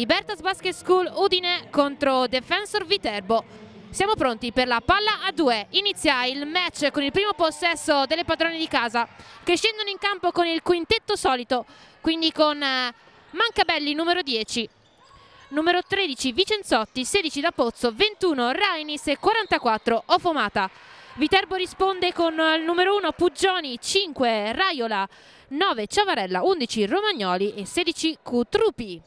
Libertas Basket School Udine contro Defensor Viterbo. Siamo pronti per la palla a due. Inizia il match con il primo possesso delle padrone di casa che scendono in campo con il quintetto solito, quindi con eh, Mancabelli numero 10, numero 13 Vicenzotti, 16 da Pozzo, 21 Rainis e 44 Ofomata. Viterbo risponde con il numero 1 Puggioni, 5 Raiola, 9 Ciavarella, 11 Romagnoli e 16 Cutrupi.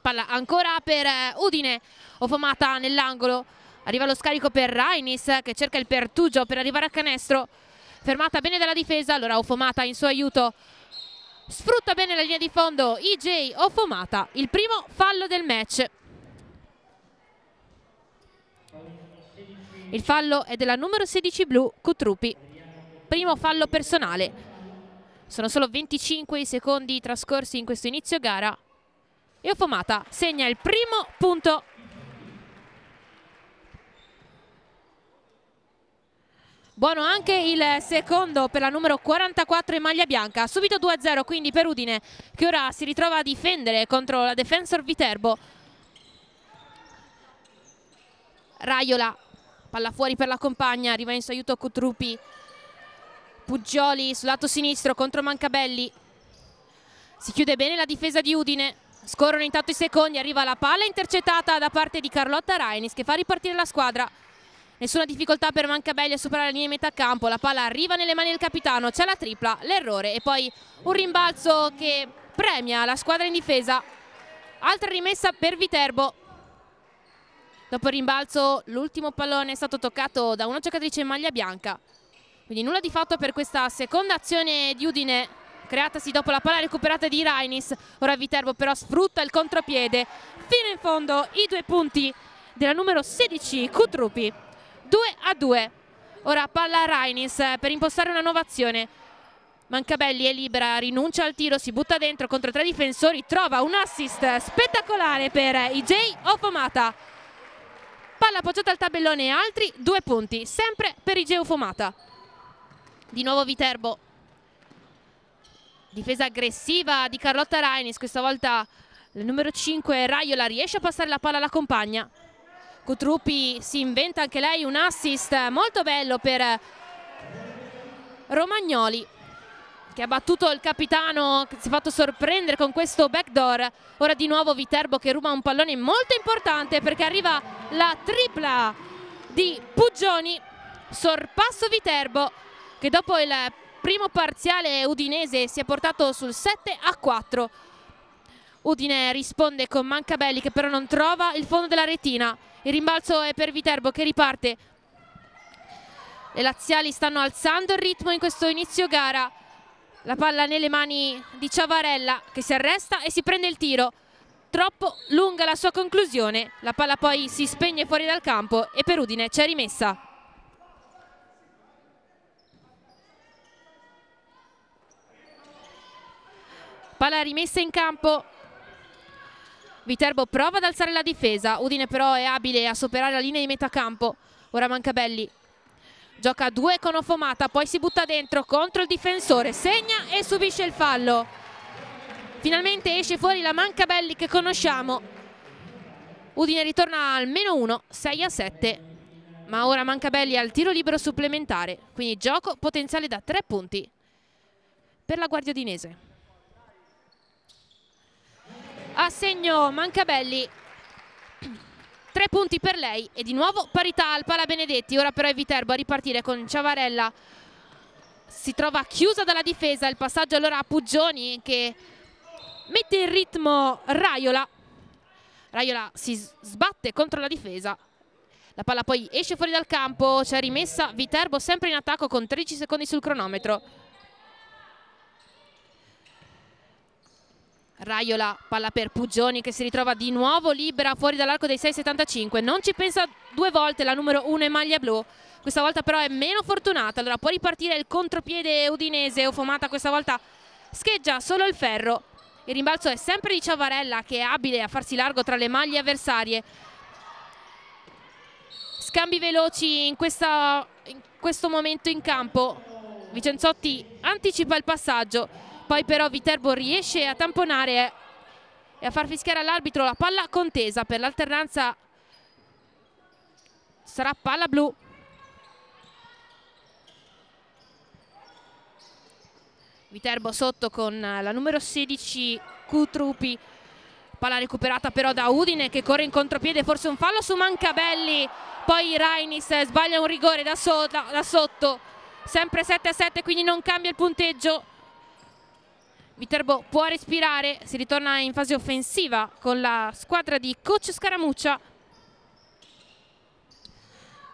Palla ancora per eh, Udine, Ofomata nell'angolo, arriva lo scarico per Rainis che cerca il pertugio per arrivare a canestro, fermata bene dalla difesa, allora Ofomata in suo aiuto, sfrutta bene la linea di fondo, IJ Ofomata, il primo fallo del match. Il fallo è della numero 16 blu, Cutrupi. Primo fallo personale. Sono solo 25 i secondi trascorsi in questo inizio gara. E Ofomata segna il primo punto. Buono anche il secondo per la numero 44 in maglia bianca. Subito 2-0 quindi per Udine che ora si ritrova a difendere contro la Defensor Viterbo. Raiola palla fuori per la compagna, arriva in suo aiuto Cutrupi, Puggioli sul lato sinistro contro Mancabelli, si chiude bene la difesa di Udine, scorrono intanto i secondi, arriva la palla intercettata da parte di Carlotta Rainis che fa ripartire la squadra, nessuna difficoltà per Mancabelli a superare la linea di metà campo, la palla arriva nelle mani del capitano, c'è la tripla, l'errore e poi un rimbalzo che premia la squadra in difesa, altra rimessa per Viterbo, Dopo il rimbalzo l'ultimo pallone è stato toccato da una giocatrice in maglia bianca. Quindi nulla di fatto per questa seconda azione di Udine creatasi dopo la palla recuperata di Rainis. Ora Viterbo però sfrutta il contropiede. Fino in fondo i due punti della numero 16 Cutrupi. 2 a 2. Ora palla a Rainis per impostare una nuova azione. Mancabelli è libera, rinuncia al tiro, si butta dentro contro tre difensori, trova un assist spettacolare per IJ Ofomata palla appoggiata al tabellone e altri due punti sempre per Igeo Fomata di nuovo Viterbo difesa aggressiva di Carlotta Rainis questa volta il numero 5 Raiola riesce a passare la palla alla compagna. Cutrupi si inventa anche lei un assist molto bello per Romagnoli che ha battuto il capitano che si è fatto sorprendere con questo backdoor. Ora di nuovo Viterbo che ruba un pallone molto importante perché arriva la tripla di Puggioni. Sorpasso Viterbo che dopo il primo parziale udinese si è portato sul 7 a 4 Udine risponde con Mancabelli che però non trova il fondo della retina. Il rimbalzo è per Viterbo che riparte. Le laziali stanno alzando il ritmo in questo inizio gara. La palla nelle mani di Ciavarella che si arresta e si prende il tiro. Troppo lunga la sua conclusione. La palla poi si spegne fuori dal campo e per Udine c'è rimessa palla rimessa in campo Viterbo prova ad alzare la difesa Udine però è abile a superare la linea di metà campo ora Mancabelli gioca a due con Ofomata, poi si butta dentro contro il difensore, segna e subisce il fallo. Finalmente esce fuori la Mancabelli che conosciamo. Udine ritorna al meno 1, 6 a 7. Ma ora Mancabelli al tiro libero supplementare, quindi gioco potenziale da 3 punti per la Guardia Udinese. A segno Mancabelli Tre punti per lei e di nuovo parità al Pala Benedetti. Ora però è Viterbo a ripartire con Ciavarella. Si trova chiusa dalla difesa. Il passaggio allora a Puggioni che mette in ritmo Raiola. Raiola si sbatte contro la difesa. La palla poi esce fuori dal campo. C'è rimessa Viterbo sempre in attacco con 13 secondi sul cronometro. Raiola, palla per Puggioni che si ritrova di nuovo libera fuori dall'arco dei 6,75. Non ci pensa due volte la numero 1 in maglia blu. Questa volta però è meno fortunata. Allora può ripartire il contropiede udinese. Eufomata questa volta scheggia solo il ferro. Il rimbalzo è sempre di Ciavarella che è abile a farsi largo tra le maglie avversarie. Scambi veloci in, questa, in questo momento in campo. Vicenzotti anticipa il passaggio poi però Viterbo riesce a tamponare e a far fischiare all'arbitro la palla contesa. Per l'alternanza sarà palla blu. Viterbo sotto con la numero 16 Cutrupi palla recuperata però da Udine che corre in contropiede forse un fallo su Mancabelli. Poi Rainis sbaglia un rigore da, so da, da sotto. Sempre 7 a 7 quindi non cambia il punteggio Viterbo può respirare si ritorna in fase offensiva con la squadra di coach Scaramuccia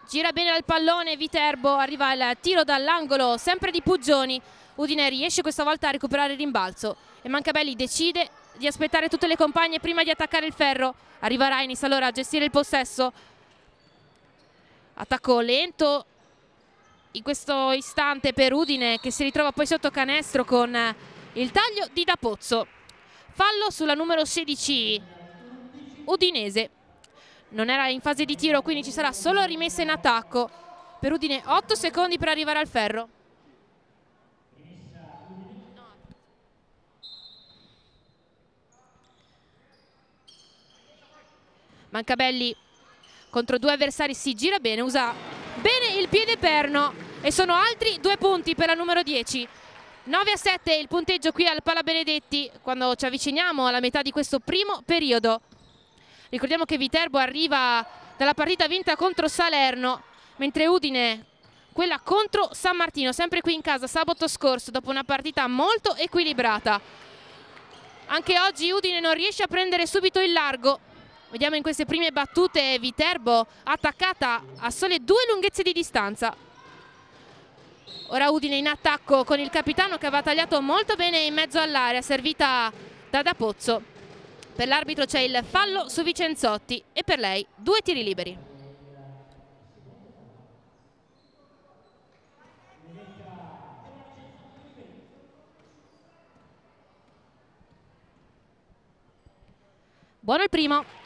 gira bene al pallone Viterbo arriva il tiro dall'angolo sempre di Puggioni Udine riesce questa volta a recuperare il rimbalzo e Mancabelli decide di aspettare tutte le compagne prima di attaccare il ferro. Arriva Rainis allora a gestire il possesso. Attacco lento in questo istante per Udine che si ritrova poi sotto canestro con il taglio di Dapozzo. Fallo sulla numero 16 Udinese. Non era in fase di tiro quindi ci sarà solo rimessa in attacco. Per Udine 8 secondi per arrivare al ferro. Mancabelli contro due avversari si gira bene, usa bene il piede perno e sono altri due punti per la numero 10. 9 a 7 il punteggio qui al Pala Benedetti quando ci avviciniamo alla metà di questo primo periodo. Ricordiamo che Viterbo arriva dalla partita vinta contro Salerno, mentre Udine quella contro San Martino, sempre qui in casa sabato scorso dopo una partita molto equilibrata. Anche oggi Udine non riesce a prendere subito il largo, Vediamo in queste prime battute Viterbo attaccata a sole due lunghezze di distanza. Ora Udine in attacco con il capitano che aveva tagliato molto bene in mezzo all'area, servita da Dapozzo. Per l'arbitro c'è il fallo su Vicenzotti e per lei due tiri liberi. Buono il primo.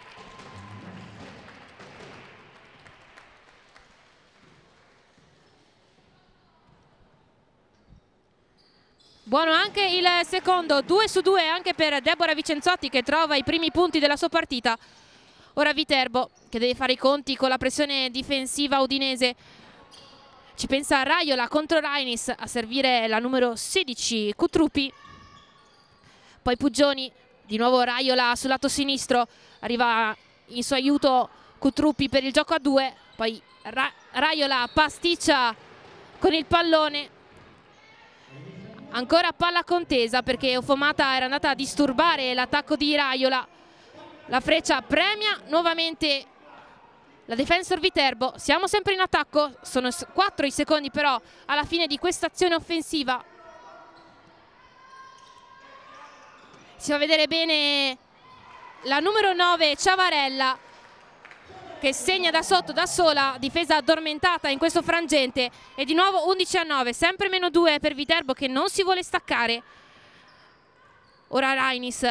Buono anche il secondo, 2 su 2 anche per Deborah Vicenzotti che trova i primi punti della sua partita. Ora Viterbo che deve fare i conti con la pressione difensiva udinese. Ci pensa Raiola contro Rainis a servire la numero 16 Cutrupi. Poi Puggioni, di nuovo Raiola sul lato sinistro, arriva in suo aiuto Cutrupi per il gioco a due. Poi Ra Raiola pasticcia con il pallone Ancora palla contesa perché Ofomata era andata a disturbare l'attacco di Raiola. La freccia premia nuovamente la defensor Viterbo. Siamo sempre in attacco, sono 4 i secondi però alla fine di questa azione offensiva. Si fa vedere bene la numero 9 Ciavarella che segna da sotto da sola, difesa addormentata in questo frangente e di nuovo 11 a 9, sempre meno 2 per Viterbo che non si vuole staccare. Ora Rainis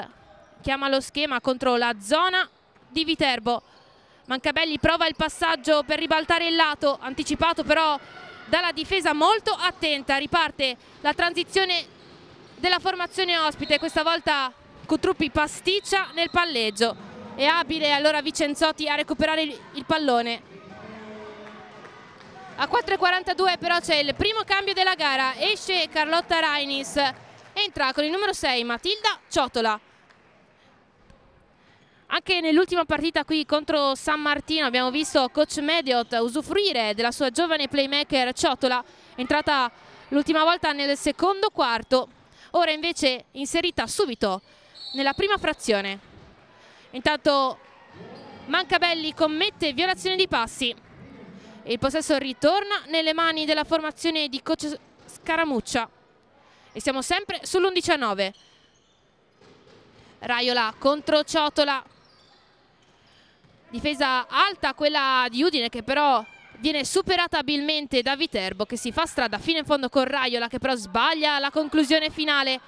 chiama lo schema contro la zona di Viterbo. Mancabelli prova il passaggio per ribaltare il lato, anticipato però dalla difesa molto attenta. Riparte la transizione della formazione ospite, questa volta Cutruppi pasticcia nel palleggio è abile allora Vicenzotti a recuperare il, pallone. A 4.42 però c'è il primo cambio della gara. Esce Carlotta Rainis. Entra con il numero 6 Matilda Ciotola. Anche nell'ultima partita qui contro San Martino abbiamo visto coach Mediot usufruire della sua giovane playmaker Ciotola. Entrata l'ultima volta nel secondo quarto. Ora invece inserita subito nella prima frazione Intanto Mancabelli commette violazione di passi. Il possesso ritorna nelle mani della formazione di coach Scaramuccia. E siamo sempre sull'11 a 9. Raiola contro Ciotola. Difesa alta quella di Udine che però viene superata abilmente da Viterbo che si fa strada fino in fondo con Raiola che però sbaglia la conclusione finale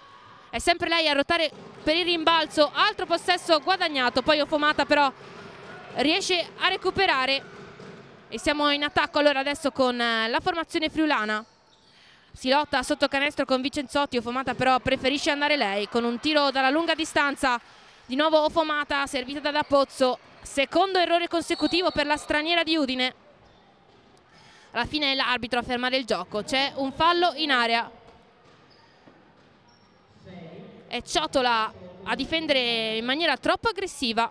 è sempre lei a ruotare per il rimbalzo altro possesso guadagnato poi Ofomata però riesce a recuperare. E siamo in attacco allora adesso con eh, la formazione friulana. Si lotta sotto canestro con Vicenzotti Ofomata però preferisce andare lei. Con un tiro dalla lunga distanza Di nuovo Ofomata servita da Dapozzo, secondo errore consecutivo per la straniera di Udine. Alla fine è l'arbitro a fermare il gioco, c'è un fallo in area. È Ciotola a difendere in maniera troppo aggressiva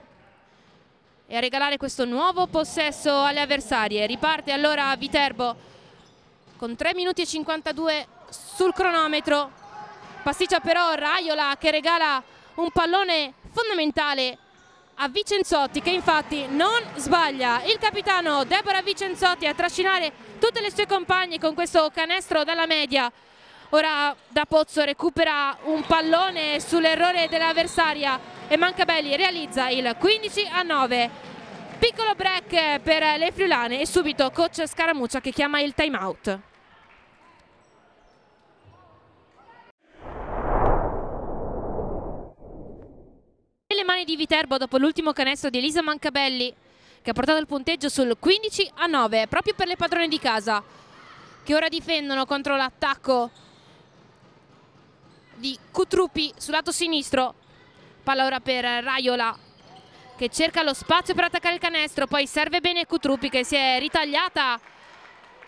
e a regalare questo nuovo possesso alle avversarie. Riparte allora Viterbo con 3 minuti e 52 sul cronometro. Pasticcia però Raiola che regala un pallone fondamentale a Vicenzotti che infatti non sbaglia. Il capitano Deborah Vicenzotti a trascinare tutte le sue compagne con questo canestro dalla media. Ora da Pozzo recupera un pallone sull'errore dell'avversaria e Mancabelli realizza il 15 a 9. Piccolo break per le friulane e subito coach Scaramuccia che chiama il time out. le mani di Viterbo dopo l'ultimo canestro di Elisa Mancabelli che ha portato il punteggio sul 15 a 9 proprio per le padrone di casa che ora difendono contro l'attacco di Cutruppi sul lato sinistro. Palla ora per Raiola che cerca lo spazio per attaccare il canestro. Poi serve bene Cutruppi che si è ritagliata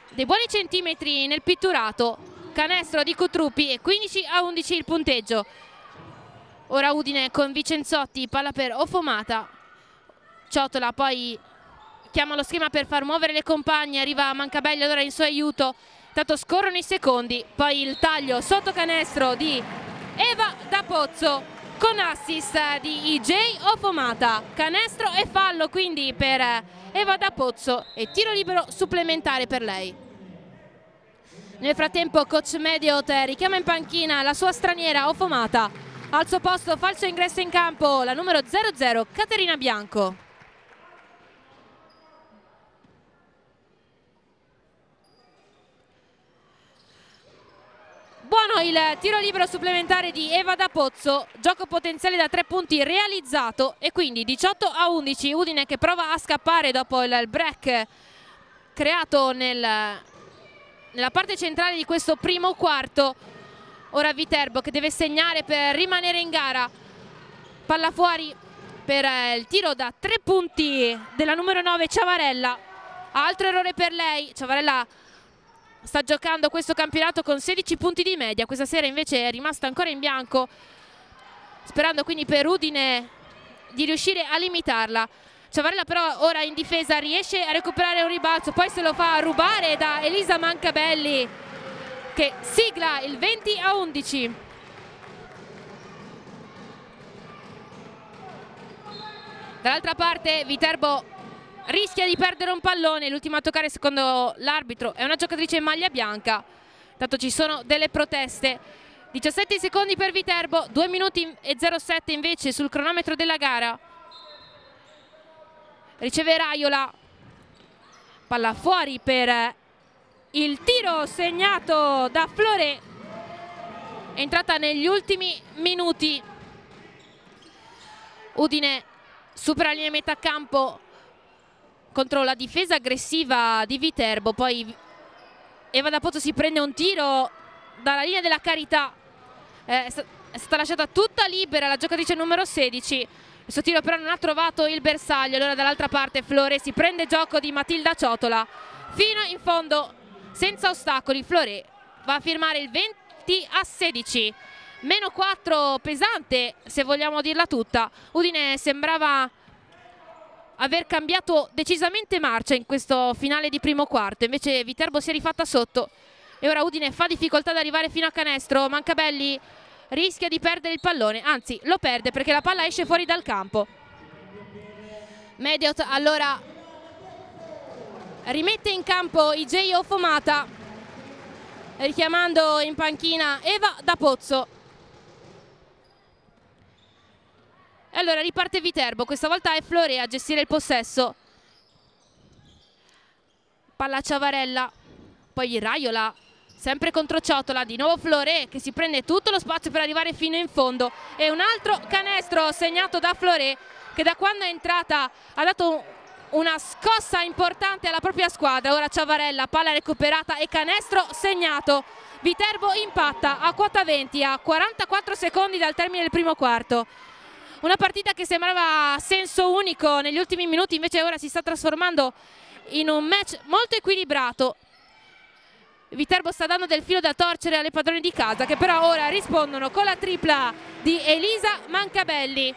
dei buoni centimetri nel pitturato. Canestro di Cutruppi e 15 a 11 il punteggio. Ora Udine con Vicenzotti palla per Ofomata. Ciotola poi chiama lo schema per far muovere le compagne. Arriva Mancabelli allora in suo aiuto tanto scorrono i secondi poi il taglio sotto canestro di Eva da Pozzo con assist di IJ Ofomata canestro e fallo quindi per Eva da Pozzo e tiro libero supplementare per lei. Nel frattempo coach Mediot richiama in panchina la sua straniera Ofomata al suo posto falso ingresso in campo la numero 00 Caterina Bianco Buono il tiro libero supplementare di Eva da Pozzo, gioco potenziale da tre punti realizzato e quindi 18 a 11 Udine che prova a scappare dopo il break creato nel, nella parte centrale di questo primo quarto. Ora Viterbo che deve segnare per rimanere in gara, palla fuori per il tiro da tre punti della numero 9 Ciavarella, altro errore per lei, Ciavarella sta giocando questo campionato con 16 punti di media, questa sera invece è rimasta ancora in bianco, sperando quindi per Udine di riuscire a limitarla. Ciavarella però ora in difesa riesce a recuperare un ribalzo, poi se lo fa rubare da Elisa Mancabelli che sigla il 20 a 11. Dall'altra parte Viterbo rischia di perdere un pallone, l'ultima a toccare secondo l'arbitro è una giocatrice in maglia bianca, tanto ci sono delle proteste. 17 secondi per Viterbo, 2 minuti e 07 invece sul cronometro della gara. Riceve Raiola, palla fuori per il tiro segnato da Flore, è entrata negli ultimi minuti. Udine supera linea metà campo contro la difesa aggressiva di Viterbo poi Eva da Pozzo si prende un tiro dalla linea della carità. Eh, è stata lasciata tutta libera la giocatrice numero 16 il suo tiro però non ha trovato il bersaglio. Allora dall'altra parte Flore si prende gioco di Matilda Ciotola. Fino in fondo senza ostacoli Flore va a firmare il 20 a 16 meno 4 pesante se vogliamo dirla tutta. Udine sembrava aver cambiato decisamente marcia in questo finale di primo quarto. Invece Viterbo si è rifatta sotto e ora Udine fa difficoltà ad arrivare fino a canestro. Mancabelli rischia di perdere il pallone anzi lo perde perché la palla esce fuori dal campo. Mediot allora rimette in campo IJ Ofomata richiamando in panchina Eva da Pozzo E allora riparte Viterbo, questa volta è Flore a gestire il possesso. Palla Ciavarella, poi Raiola, sempre contro Ciotola, di nuovo Flore che si prende tutto lo spazio per arrivare fino in fondo. E un altro canestro segnato da Flore che da quando è entrata ha dato una scossa importante alla propria squadra. Ora Ciavarella, palla recuperata e canestro segnato. Viterbo impatta a quota 20 a 44 secondi dal termine del primo quarto. Una partita che sembrava senso unico negli ultimi minuti invece ora si sta trasformando in un match molto equilibrato. Viterbo sta dando del filo da torcere alle padrone di casa che però ora rispondono con la tripla di Elisa Mancabelli.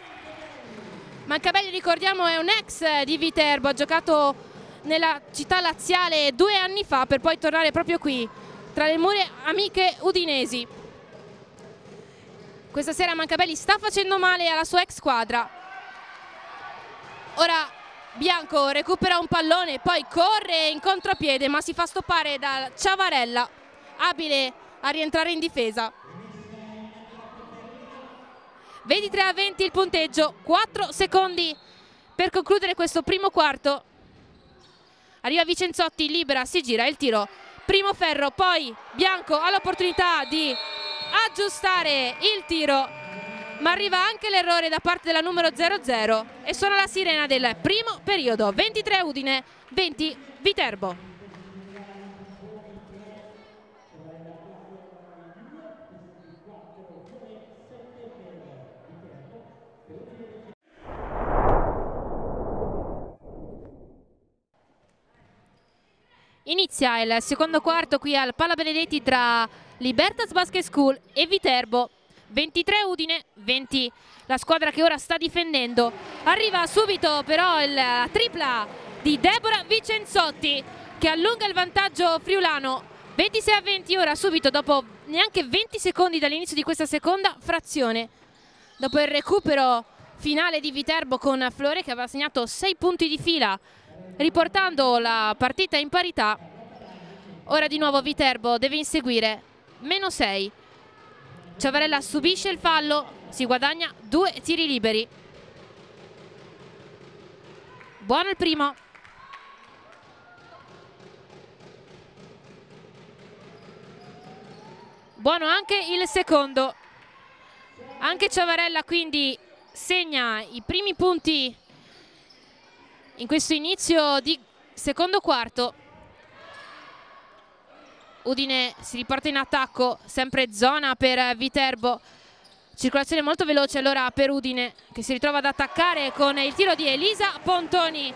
Mancabelli ricordiamo è un ex di Viterbo ha giocato nella città laziale due anni fa per poi tornare proprio qui tra le mura amiche udinesi questa sera Mancabelli sta facendo male alla sua ex squadra. Ora Bianco recupera un pallone poi corre in contropiede ma si fa stoppare da Ciavarella abile a rientrare in difesa. 23 a 20 il punteggio 4 secondi per concludere questo primo quarto. Arriva Vicenzotti, libera, si gira il tiro. Primo ferro, poi Bianco ha l'opportunità di aggiustare il tiro ma arriva anche l'errore da parte della numero 00 e suona la sirena del primo periodo. 23 Udine, 20 Viterbo. Inizia il secondo quarto qui al Pala Benedetti tra Libertas Basket School e Viterbo. 23 Udine, 20 la squadra che ora sta difendendo. Arriva subito però il tripla di Deborah Vicenzotti che allunga il vantaggio friulano. 26 a 20 ora subito dopo neanche 20 secondi dall'inizio di questa seconda frazione. Dopo il recupero finale di Viterbo con Flore che aveva segnato 6 punti di fila riportando la partita in parità ora di nuovo Viterbo deve inseguire meno 6 Ciavarella subisce il fallo si guadagna due tiri liberi. Buono il primo. Buono anche il secondo. Anche Ciavarella quindi segna i primi punti in questo inizio di secondo quarto Udine si riporta in attacco sempre zona per Viterbo. Circolazione molto veloce allora per Udine che si ritrova ad attaccare con il tiro di Elisa Pontoni.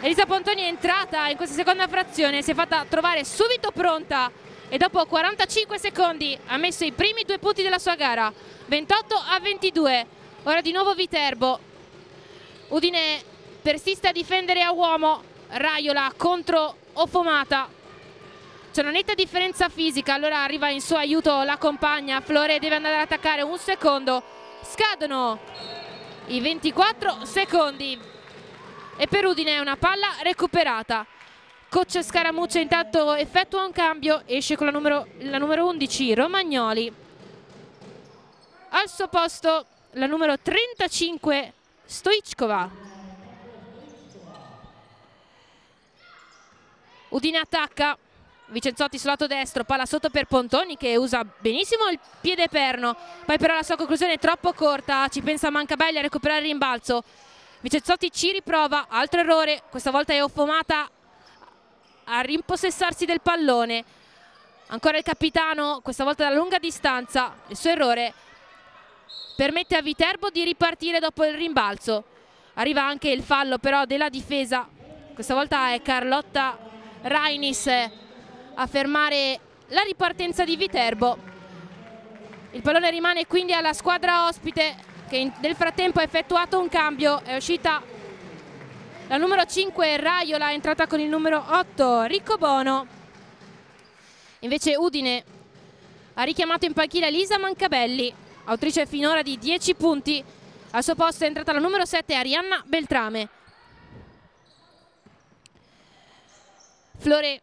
Elisa Pontoni è entrata in questa seconda frazione si è fatta trovare subito pronta e dopo 45 secondi ha messo i primi due punti della sua gara 28 a 22 ora di nuovo Viterbo. Udine persiste a difendere a uomo Raiola contro Ofomata c'è una netta differenza fisica allora arriva in suo aiuto la compagna Flore deve andare ad attaccare un secondo. Scadono i 24 secondi. E per Udine è una palla recuperata. Coach Scaramuccia intanto effettua un cambio esce con la numero, la numero 11 Romagnoli. Al suo posto la numero 35 Stoichkova. Udine attacca Vicenzotti sul lato destro, palla sotto per Pontoni che usa benissimo il piede perno, poi però la sua conclusione è troppo corta, ci pensa Mancabelli a recuperare il rimbalzo. Vicenzotti ci riprova, altro errore, questa volta è Offomata a rimpossessarsi del pallone. Ancora il capitano, questa volta da lunga distanza, il suo errore permette a Viterbo di ripartire dopo il rimbalzo. Arriva anche il fallo però della difesa, questa volta è Carlotta Rainis a fermare la ripartenza di Viterbo. Il pallone rimane quindi alla squadra ospite che nel frattempo ha effettuato un cambio, è uscita la numero 5 Raiola, è entrata con il numero 8 Riccobono. Invece Udine ha richiamato in panchina Lisa Mancabelli, autrice finora di 10 punti. Al suo posto è entrata la numero 7 Arianna Beltrame. Flore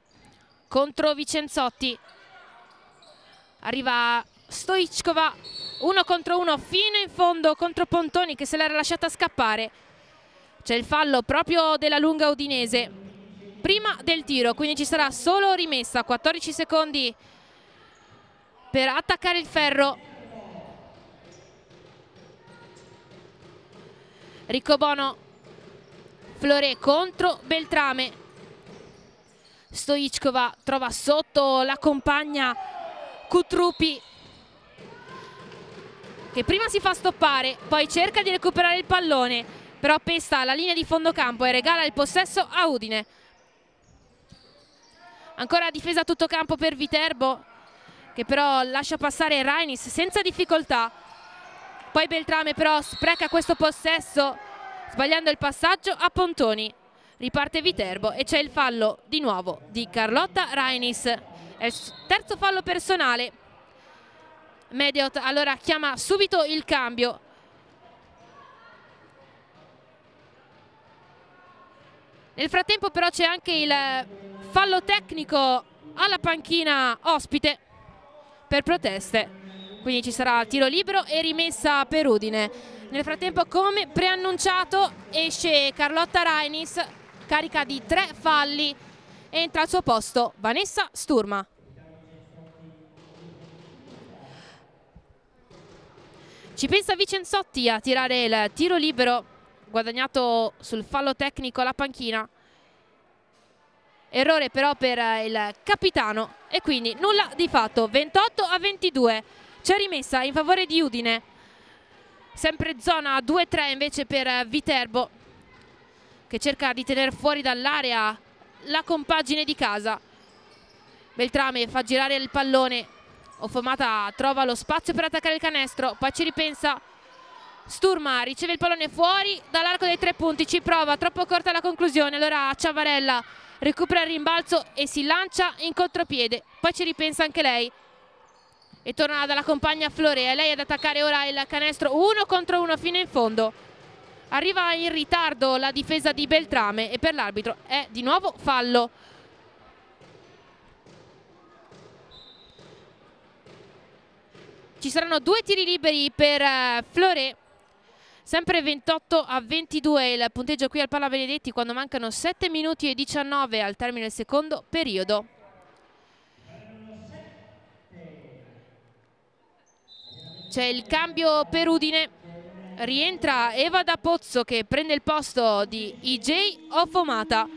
contro Vicenzotti. Arriva Stoichkova uno contro uno fino in fondo contro Pontoni che se l'era lasciata scappare. C'è il fallo proprio della lunga udinese. Prima del tiro quindi ci sarà solo rimessa 14 secondi per attaccare il ferro. Riccobono Flore contro Beltrame Stoichkova trova sotto la compagna Kutrupi che prima si fa stoppare, poi cerca di recuperare il pallone, però pesta la linea di fondo campo e regala il possesso a Udine. Ancora difesa a tutto campo per Viterbo, che però lascia passare Rainis senza difficoltà. Poi Beltrame però spreca questo possesso, sbagliando il passaggio a Pontoni. Riparte Viterbo e c'è il fallo di nuovo di Carlotta Rainis. È il terzo fallo personale. Mediot allora chiama subito il cambio. Nel frattempo però c'è anche il fallo tecnico alla panchina ospite per proteste. Quindi ci sarà tiro libero e rimessa per Udine. Nel frattempo come preannunciato esce Carlotta Rainis, carica di tre falli. Entra al suo posto Vanessa Sturma. Ci pensa Vicenzotti a tirare il tiro libero guadagnato sul fallo tecnico alla panchina. Errore però per il capitano e quindi nulla di fatto. 28 a 22. C'è rimessa in favore di Udine. Sempre zona 2-3 invece per Viterbo che cerca di tenere fuori dall'area la compagine di casa. Beltrame fa girare il pallone. Ofomata trova lo spazio per attaccare il canestro. Poi ci ripensa Sturma riceve il pallone fuori dall'arco dei tre punti, ci prova, troppo corta la conclusione, allora Ciavarella recupera il rimbalzo e si lancia in contropiede, poi ci ripensa anche lei e torna dalla compagna Florea, lei ad attaccare ora il canestro uno contro uno fino in fondo. Arriva in ritardo la difesa di Beltrame e per l'arbitro è di nuovo fallo. Ci saranno due tiri liberi per uh, Flore Sempre 28 a 22 il punteggio qui al Palla Benedetti quando mancano 7 minuti e 19 al termine del secondo periodo. C'è il cambio per Udine, rientra Eva da Pozzo che prende il posto di IJ Ofomata.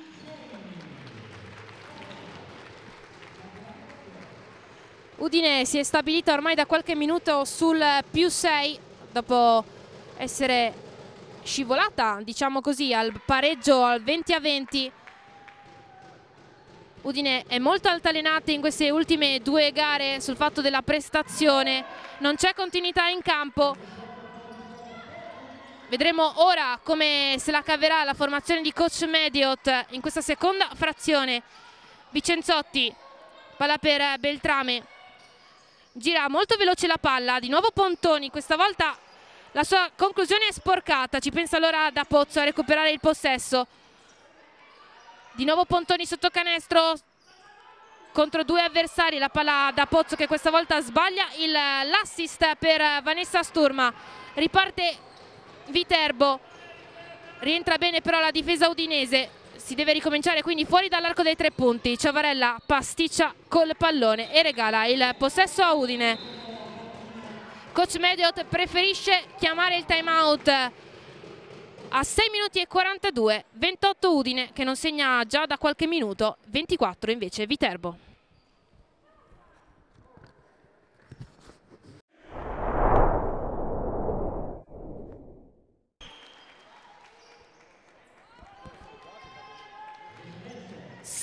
Udine si è stabilita ormai da qualche minuto sul più 6 dopo essere scivolata, diciamo così, al pareggio al 20 a 20. Udine è molto altalenata in queste ultime due gare sul fatto della prestazione, non c'è continuità in campo. Vedremo ora come se la caverà la formazione di coach Mediot in questa seconda frazione. Vicenzotti, palla per Beltrame, gira molto veloce la palla, di nuovo Pontoni, questa volta la sua conclusione è sporcata, ci pensa allora da Pozzo a recuperare il possesso. Di nuovo Pontoni sotto canestro contro due avversari, la palla da Pozzo che questa volta sbaglia l'assist per Vanessa Sturma. Riparte Viterbo, rientra bene però la difesa udinese, si deve ricominciare quindi fuori dall'arco dei tre punti. Ciavarella pasticcia col pallone e regala il possesso a Udine. Coach Mediot preferisce chiamare il time out a 6 minuti e 42, 28 Udine che non segna già da qualche minuto, 24 invece Viterbo.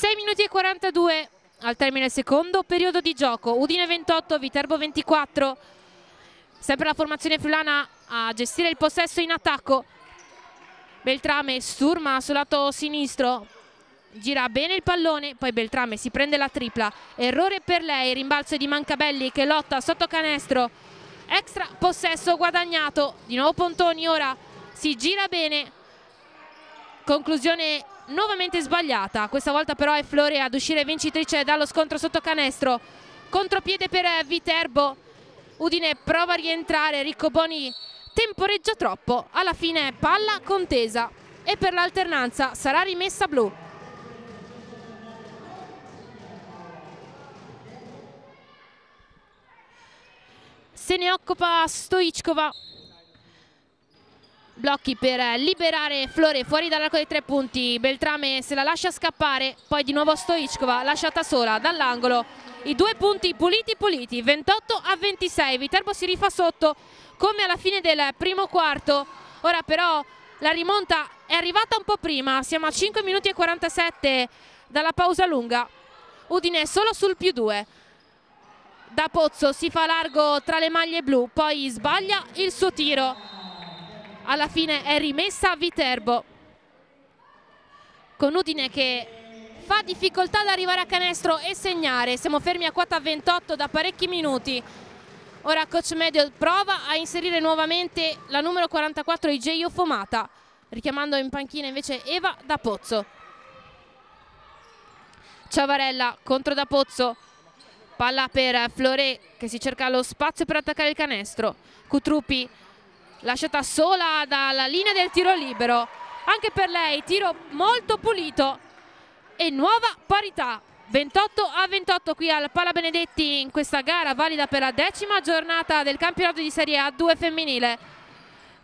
Sei minuti e 42 al termine del secondo periodo di gioco, Udine 28, Viterbo 24. Sempre la formazione friulana a gestire il possesso in attacco. Beltrame sturma sul lato sinistro. Gira bene il pallone, poi Beltrame si prende la tripla. Errore per lei, rimbalzo di Mancabelli che lotta sotto canestro. Extra possesso guadagnato. Di nuovo Pontoni ora si gira bene. Conclusione nuovamente sbagliata. Questa volta però è Flore ad uscire vincitrice dallo scontro sotto canestro. Contropiede per Viterbo Udine prova a rientrare, Riccoboni temporeggia troppo, alla fine palla contesa e per l'alternanza sarà rimessa blu. Se ne occupa Stoichkova. Blocchi per liberare Flore fuori dall'arco dei tre punti. Beltrame se la lascia scappare, poi di nuovo Stoichkova lasciata sola dall'angolo. I due punti puliti puliti 28 a 26 Viterbo si rifà sotto come alla fine del primo quarto. Ora però la rimonta è arrivata un po' prima. Siamo a 5 minuti e 47 dalla pausa lunga. Udine solo sul più 2 da Pozzo si fa largo tra le maglie blu poi sbaglia il suo tiro alla fine è rimessa a Viterbo con Udine che fa difficoltà ad arrivare a canestro e segnare. Siamo fermi a quota 28 da parecchi minuti. Ora coach medio prova a inserire nuovamente la numero 44 Igeio Fomata, richiamando in panchina invece Eva da Pozzo. Ciavarella contro da Pozzo, palla per Flore che si cerca lo spazio per attaccare il canestro. Cutruppi lasciata sola dalla linea del tiro libero. Anche per lei tiro molto pulito e nuova parità. 28 a 28 qui al Pala Benedetti in questa gara valida per la decima giornata del campionato di Serie A2 femminile.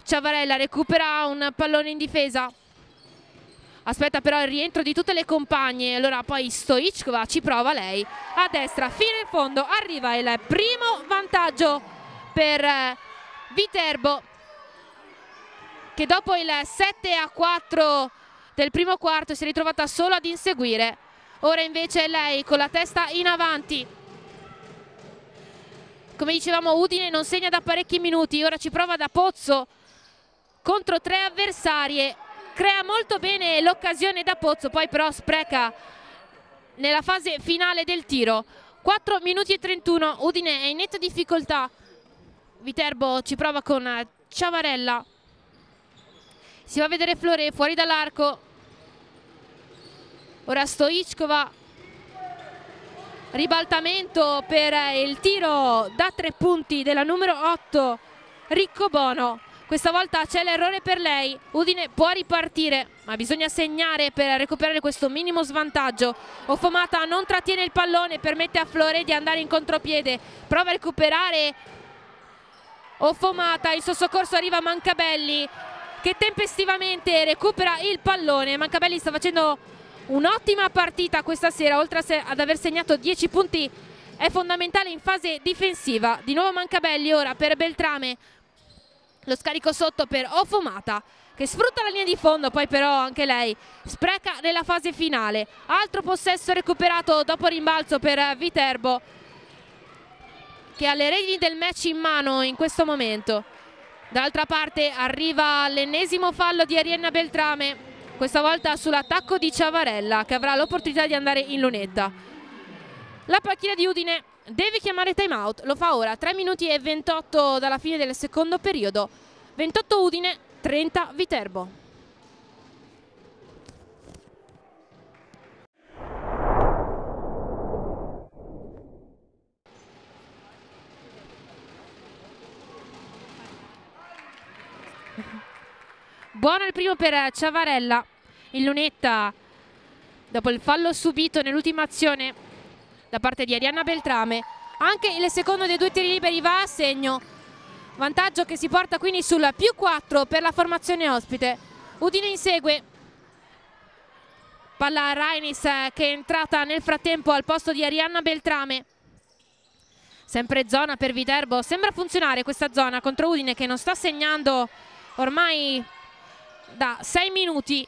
Ciavarella recupera un pallone in difesa. Aspetta però il rientro di tutte le compagne. Allora poi Stoichkova ci prova lei. A destra fino in fondo arriva il primo vantaggio per eh, Viterbo che dopo il 7 a 4 del primo quarto si è ritrovata solo ad inseguire. Ora invece è lei con la testa in avanti. Come dicevamo Udine non segna da parecchi minuti ora ci prova da Pozzo contro tre avversarie. Crea molto bene l'occasione da Pozzo poi però spreca nella fase finale del tiro. 4 minuti e 31 Udine è in netta difficoltà. Viterbo ci prova con Ciavarella si va a vedere Flore fuori dall'arco. Ora Stoichkova. Ribaltamento per il tiro da tre punti della numero 8 Ricco Bono. Questa volta c'è l'errore per lei. Udine può ripartire ma bisogna segnare per recuperare questo minimo svantaggio. Offomata non trattiene il pallone permette a Flore di andare in contropiede. Prova a recuperare Offomata in suo soccorso arriva Mancabelli che tempestivamente recupera il pallone. Mancabelli sta facendo un'ottima partita questa sera oltre ad aver segnato 10 punti è fondamentale in fase difensiva. Di nuovo Mancabelli ora per Beltrame. Lo scarico sotto per Ofomata che sfrutta la linea di fondo poi però anche lei spreca nella fase finale. Altro possesso recuperato dopo rimbalzo per Viterbo che ha le redini del match in mano in questo momento dall'altra parte arriva l'ennesimo fallo di Arienna Beltrame questa volta sull'attacco di Ciavarella che avrà l'opportunità di andare in lunetta. La panchina di Udine deve chiamare time out, lo fa ora, 3 minuti e 28 dalla fine del secondo periodo, 28 Udine, 30 Viterbo. Buono il primo per Ciavarella in lunetta dopo il fallo subito nell'ultima azione da parte di Arianna Beltrame. Anche il secondo dei due tiri liberi va a segno. Vantaggio che si porta quindi sul più 4 per la formazione ospite. Udine insegue. Palla a Rainis che è entrata nel frattempo al posto di Arianna Beltrame. Sempre zona per Viterbo. Sembra funzionare questa zona contro Udine che non sta segnando ormai da 6 minuti.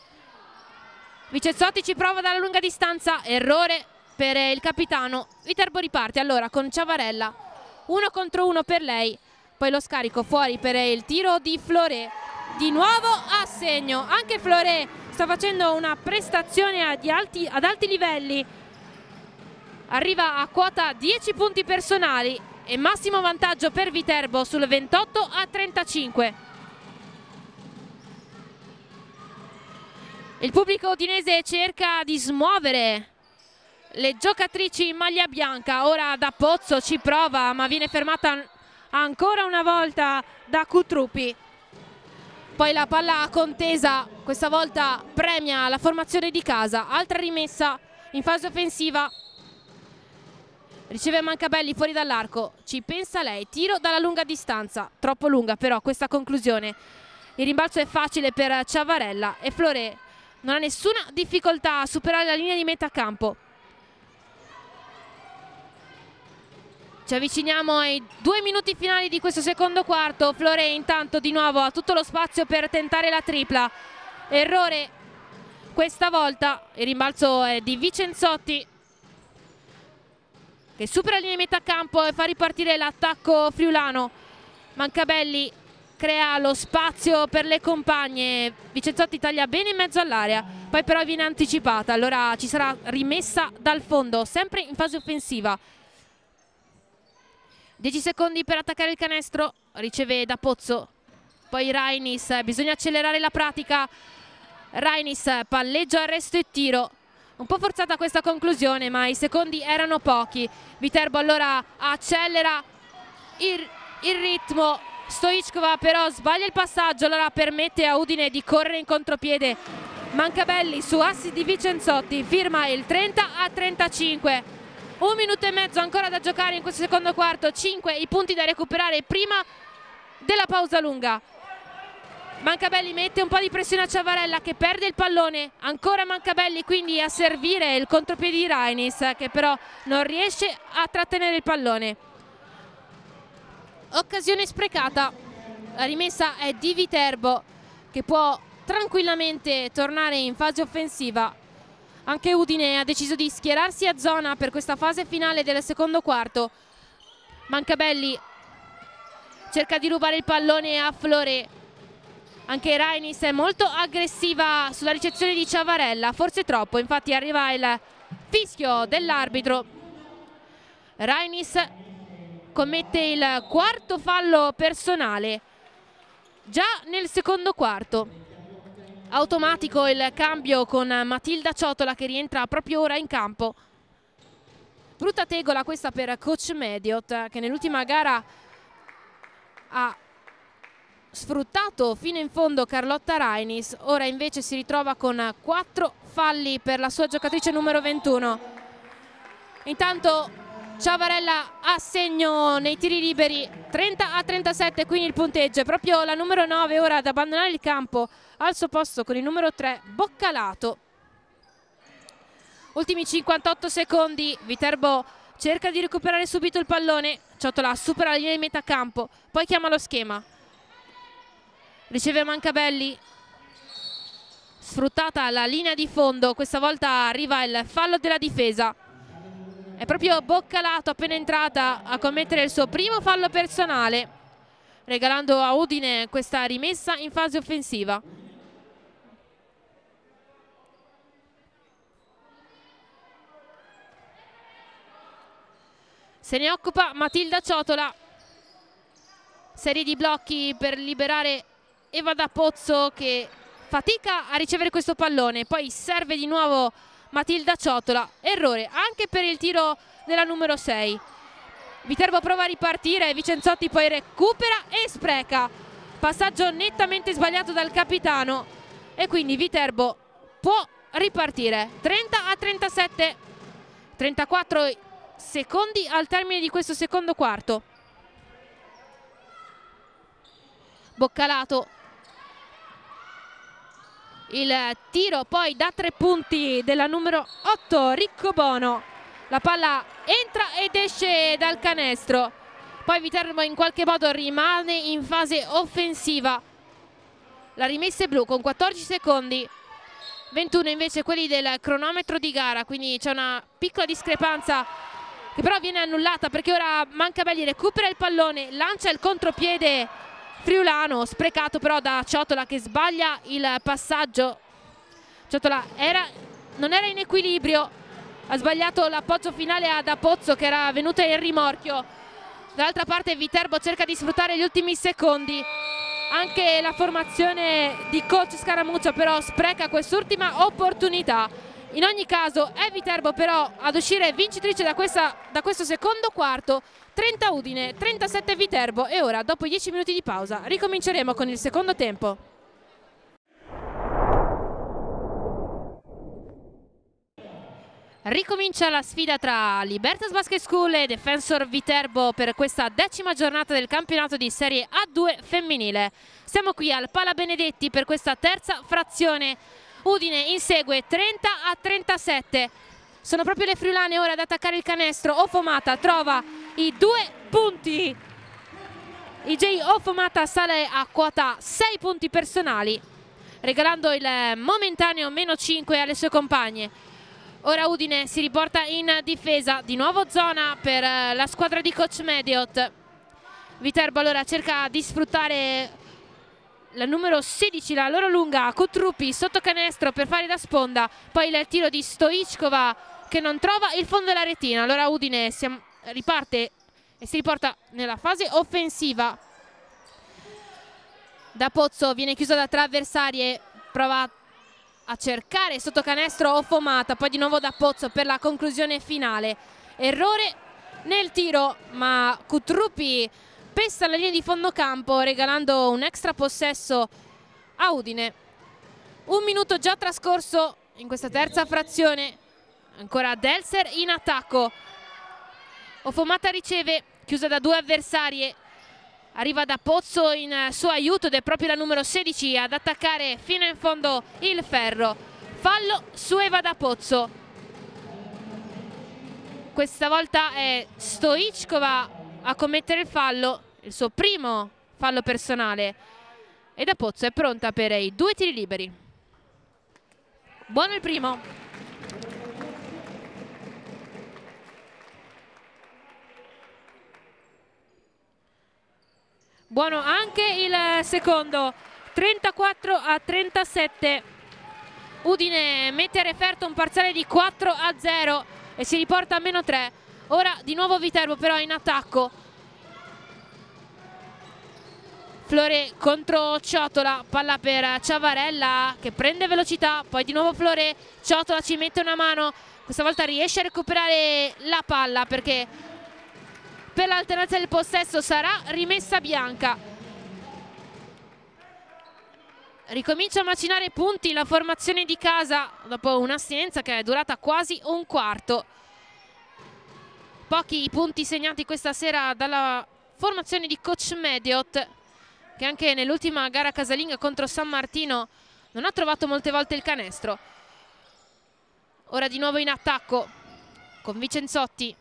Vicezzotti ci prova dalla lunga distanza errore per il capitano Viterbo riparte. Allora con Ciavarella uno contro uno per lei poi lo scarico fuori per il tiro di Flore di nuovo a segno anche Flore sta facendo una prestazione ad alti, ad alti livelli. Arriva a quota 10 punti personali e massimo vantaggio per Viterbo sul 28 a 35 Il pubblico udinese cerca di smuovere le giocatrici in maglia bianca. Ora da Pozzo ci prova ma viene fermata ancora una volta da Cutruppi. Poi la palla contesa, questa volta premia la formazione di casa. Altra rimessa in fase offensiva. Riceve Mancabelli fuori dall'arco. Ci pensa lei. Tiro dalla lunga distanza. Troppo lunga però questa conclusione. Il rimbalzo è facile per Ciavarella e Flore non ha nessuna difficoltà a superare la linea di metà campo Ci avviciniamo ai due minuti finali di questo secondo quarto. Flore intanto di nuovo ha tutto lo spazio per tentare la tripla. Errore questa volta. Il rimbalzo è di Vicenzotti che supera la linea di metà campo e fa ripartire l'attacco friulano. Mancabelli crea lo spazio per le compagne. Vicenzotti taglia bene in mezzo all'area, poi però viene anticipata. Allora ci sarà rimessa dal fondo, sempre in fase offensiva. 10 secondi per attaccare il canestro, riceve da Pozzo, poi Rainis, bisogna accelerare la pratica, Rainis palleggio, arresto e tiro, un po' forzata questa conclusione ma i secondi erano pochi, Viterbo allora accelera il, il ritmo, Stoichkova però sbaglia il passaggio, allora permette a Udine di correre in contropiede, Mancabelli su assi di Vicenzotti, firma il 30 a 35 un minuto e mezzo ancora da giocare in questo secondo quarto 5 i punti da recuperare prima della pausa lunga. Mancabelli mette un po' di pressione a Ciavarella che perde il pallone. Ancora Mancabelli quindi a servire il contropiede di Rainis che però non riesce a trattenere il pallone occasione sprecata la rimessa è di Viterbo che può tranquillamente tornare in fase offensiva anche Udine ha deciso di schierarsi a zona per questa fase finale del secondo quarto. Mancabelli cerca di rubare il pallone a Flore. Anche Rainis è molto aggressiva sulla ricezione di Ciavarella, forse troppo, infatti arriva il fischio dell'arbitro. Rainis commette il quarto fallo personale. Già nel secondo quarto. Automatico il cambio con Matilda Ciotola che rientra proprio ora in campo. Brutta tegola questa per coach Mediot che nell'ultima gara ha sfruttato fino in fondo Carlotta Rainis. Ora invece si ritrova con quattro falli per la sua giocatrice numero 21 intanto Ciavarella a segno nei tiri liberi 30 a 37 quindi il punteggio è proprio la numero 9 ora ad abbandonare il campo al suo posto con il numero 3 Boccalato. Ultimi 58 secondi Viterbo cerca di recuperare subito il pallone Ciotola supera la linea di metà campo poi chiama lo schema. Riceve Mancabelli sfruttata la linea di fondo questa volta arriva il fallo della difesa è proprio Boccalato appena entrata a commettere il suo primo fallo personale regalando a Udine questa rimessa in fase offensiva. Se ne occupa Matilda Ciotola. Serie di blocchi per liberare Eva da Pozzo che fatica a ricevere questo pallone. Poi serve di nuovo Matilda Ciotola. Errore anche per il tiro della numero 6 Viterbo prova a ripartire Vicenzotti poi recupera e spreca. Passaggio nettamente sbagliato dal capitano. E quindi Viterbo può ripartire. 30 a 37 34 secondi al termine di questo secondo quarto. Boccalato. Il tiro poi da tre punti della numero 8, Riccobono. La palla entra ed esce dal canestro. Poi Viterbo in qualche modo rimane in fase offensiva. La rimessa è blu con 14 secondi. 21 invece quelli del cronometro di gara, quindi c'è una piccola discrepanza che però viene annullata perché ora Mancabelli recupera il pallone, lancia il contropiede friulano, sprecato però da Ciotola che sbaglia il passaggio. Ciotola era, non era in equilibrio, ha sbagliato l'appoggio finale a Da Pozzo che era venuto in rimorchio. Dall'altra parte Viterbo cerca di sfruttare gli ultimi secondi. Anche la formazione di coach Scaramuccia però spreca quest'ultima opportunità. In ogni caso è Viterbo però ad uscire vincitrice da, questa, da questo secondo quarto, 30 Udine, 37 Viterbo e ora dopo 10 minuti di pausa ricominceremo con il secondo tempo. Ricomincia la sfida tra Libertas Basket School e Defensor Viterbo per questa decima giornata del campionato di Serie A2 femminile. Siamo qui al Pala Benedetti per questa terza frazione Udine insegue 30 a 37 sono proprio le friulane ora ad attaccare il canestro Ofomata trova i due punti. IJ Offomata sale a quota 6 punti personali, regalando il momentaneo meno 5 alle sue compagne. Ora Udine si riporta in difesa, di nuovo zona per la squadra di coach Mediot. Viterbo allora cerca di sfruttare la numero 16, la loro lunga, Kutruppi sotto canestro per fare da sponda, poi il tiro di Stoichkova che non trova il fondo della retina, allora Udine riparte e si riporta nella fase offensiva. Da Pozzo viene chiuso da tre avversarie, prova a cercare sotto canestro Offomata, poi di nuovo da Pozzo per la conclusione finale. Errore nel tiro, ma Kutruppi pesta la linea di fondo campo regalando un extra possesso a Udine. Un minuto già trascorso in questa terza frazione. Ancora Delser in attacco. Ofomata riceve, chiusa da due avversarie. Arriva da Pozzo in suo aiuto ed è proprio la numero 16 ad attaccare fino in fondo il ferro. Fallo su Eva da Pozzo. Questa volta è Stoichkova a commettere il fallo il suo primo fallo personale e da Pozzo è pronta per i due tiri liberi. Buono il primo. Buono anche il secondo, 34 a 37. Udine mette a referto un parziale di 4 a 0 e si riporta a meno 3. Ora di nuovo Viterbo però in attacco Flore contro Ciotola, palla per Ciavarella che prende velocità, poi di nuovo Flore, Ciotola ci mette una mano, questa volta riesce a recuperare la palla perché per l'alternanza del possesso sarà rimessa bianca. Ricomincia a macinare punti la formazione di casa dopo un'assenza che è durata quasi un quarto. Pochi punti segnati questa sera dalla formazione di coach Mediot che anche nell'ultima gara casalinga contro San Martino non ha trovato molte volte il canestro. Ora di nuovo in attacco con Vicenzotti.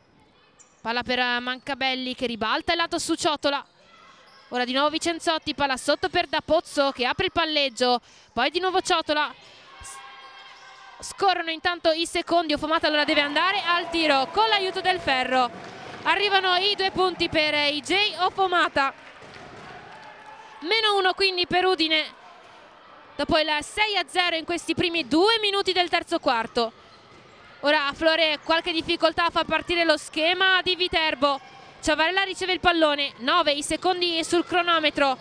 Palla per Mancabelli che ribalta il lato su Ciotola. Ora di nuovo Vicenzotti, palla sotto per Da Pozzo che apre il palleggio. Poi di nuovo Ciotola. Scorrono intanto i secondi, Ofomata allora deve andare al tiro con l'aiuto del ferro. Arrivano i due punti per IJ Ofomata meno uno quindi per Udine. Dopo il 6 a 0 in questi primi due minuti del terzo quarto. Ora Flore qualche difficoltà a far partire lo schema di Viterbo. Ciavarella riceve il pallone 9 i secondi sul cronometro.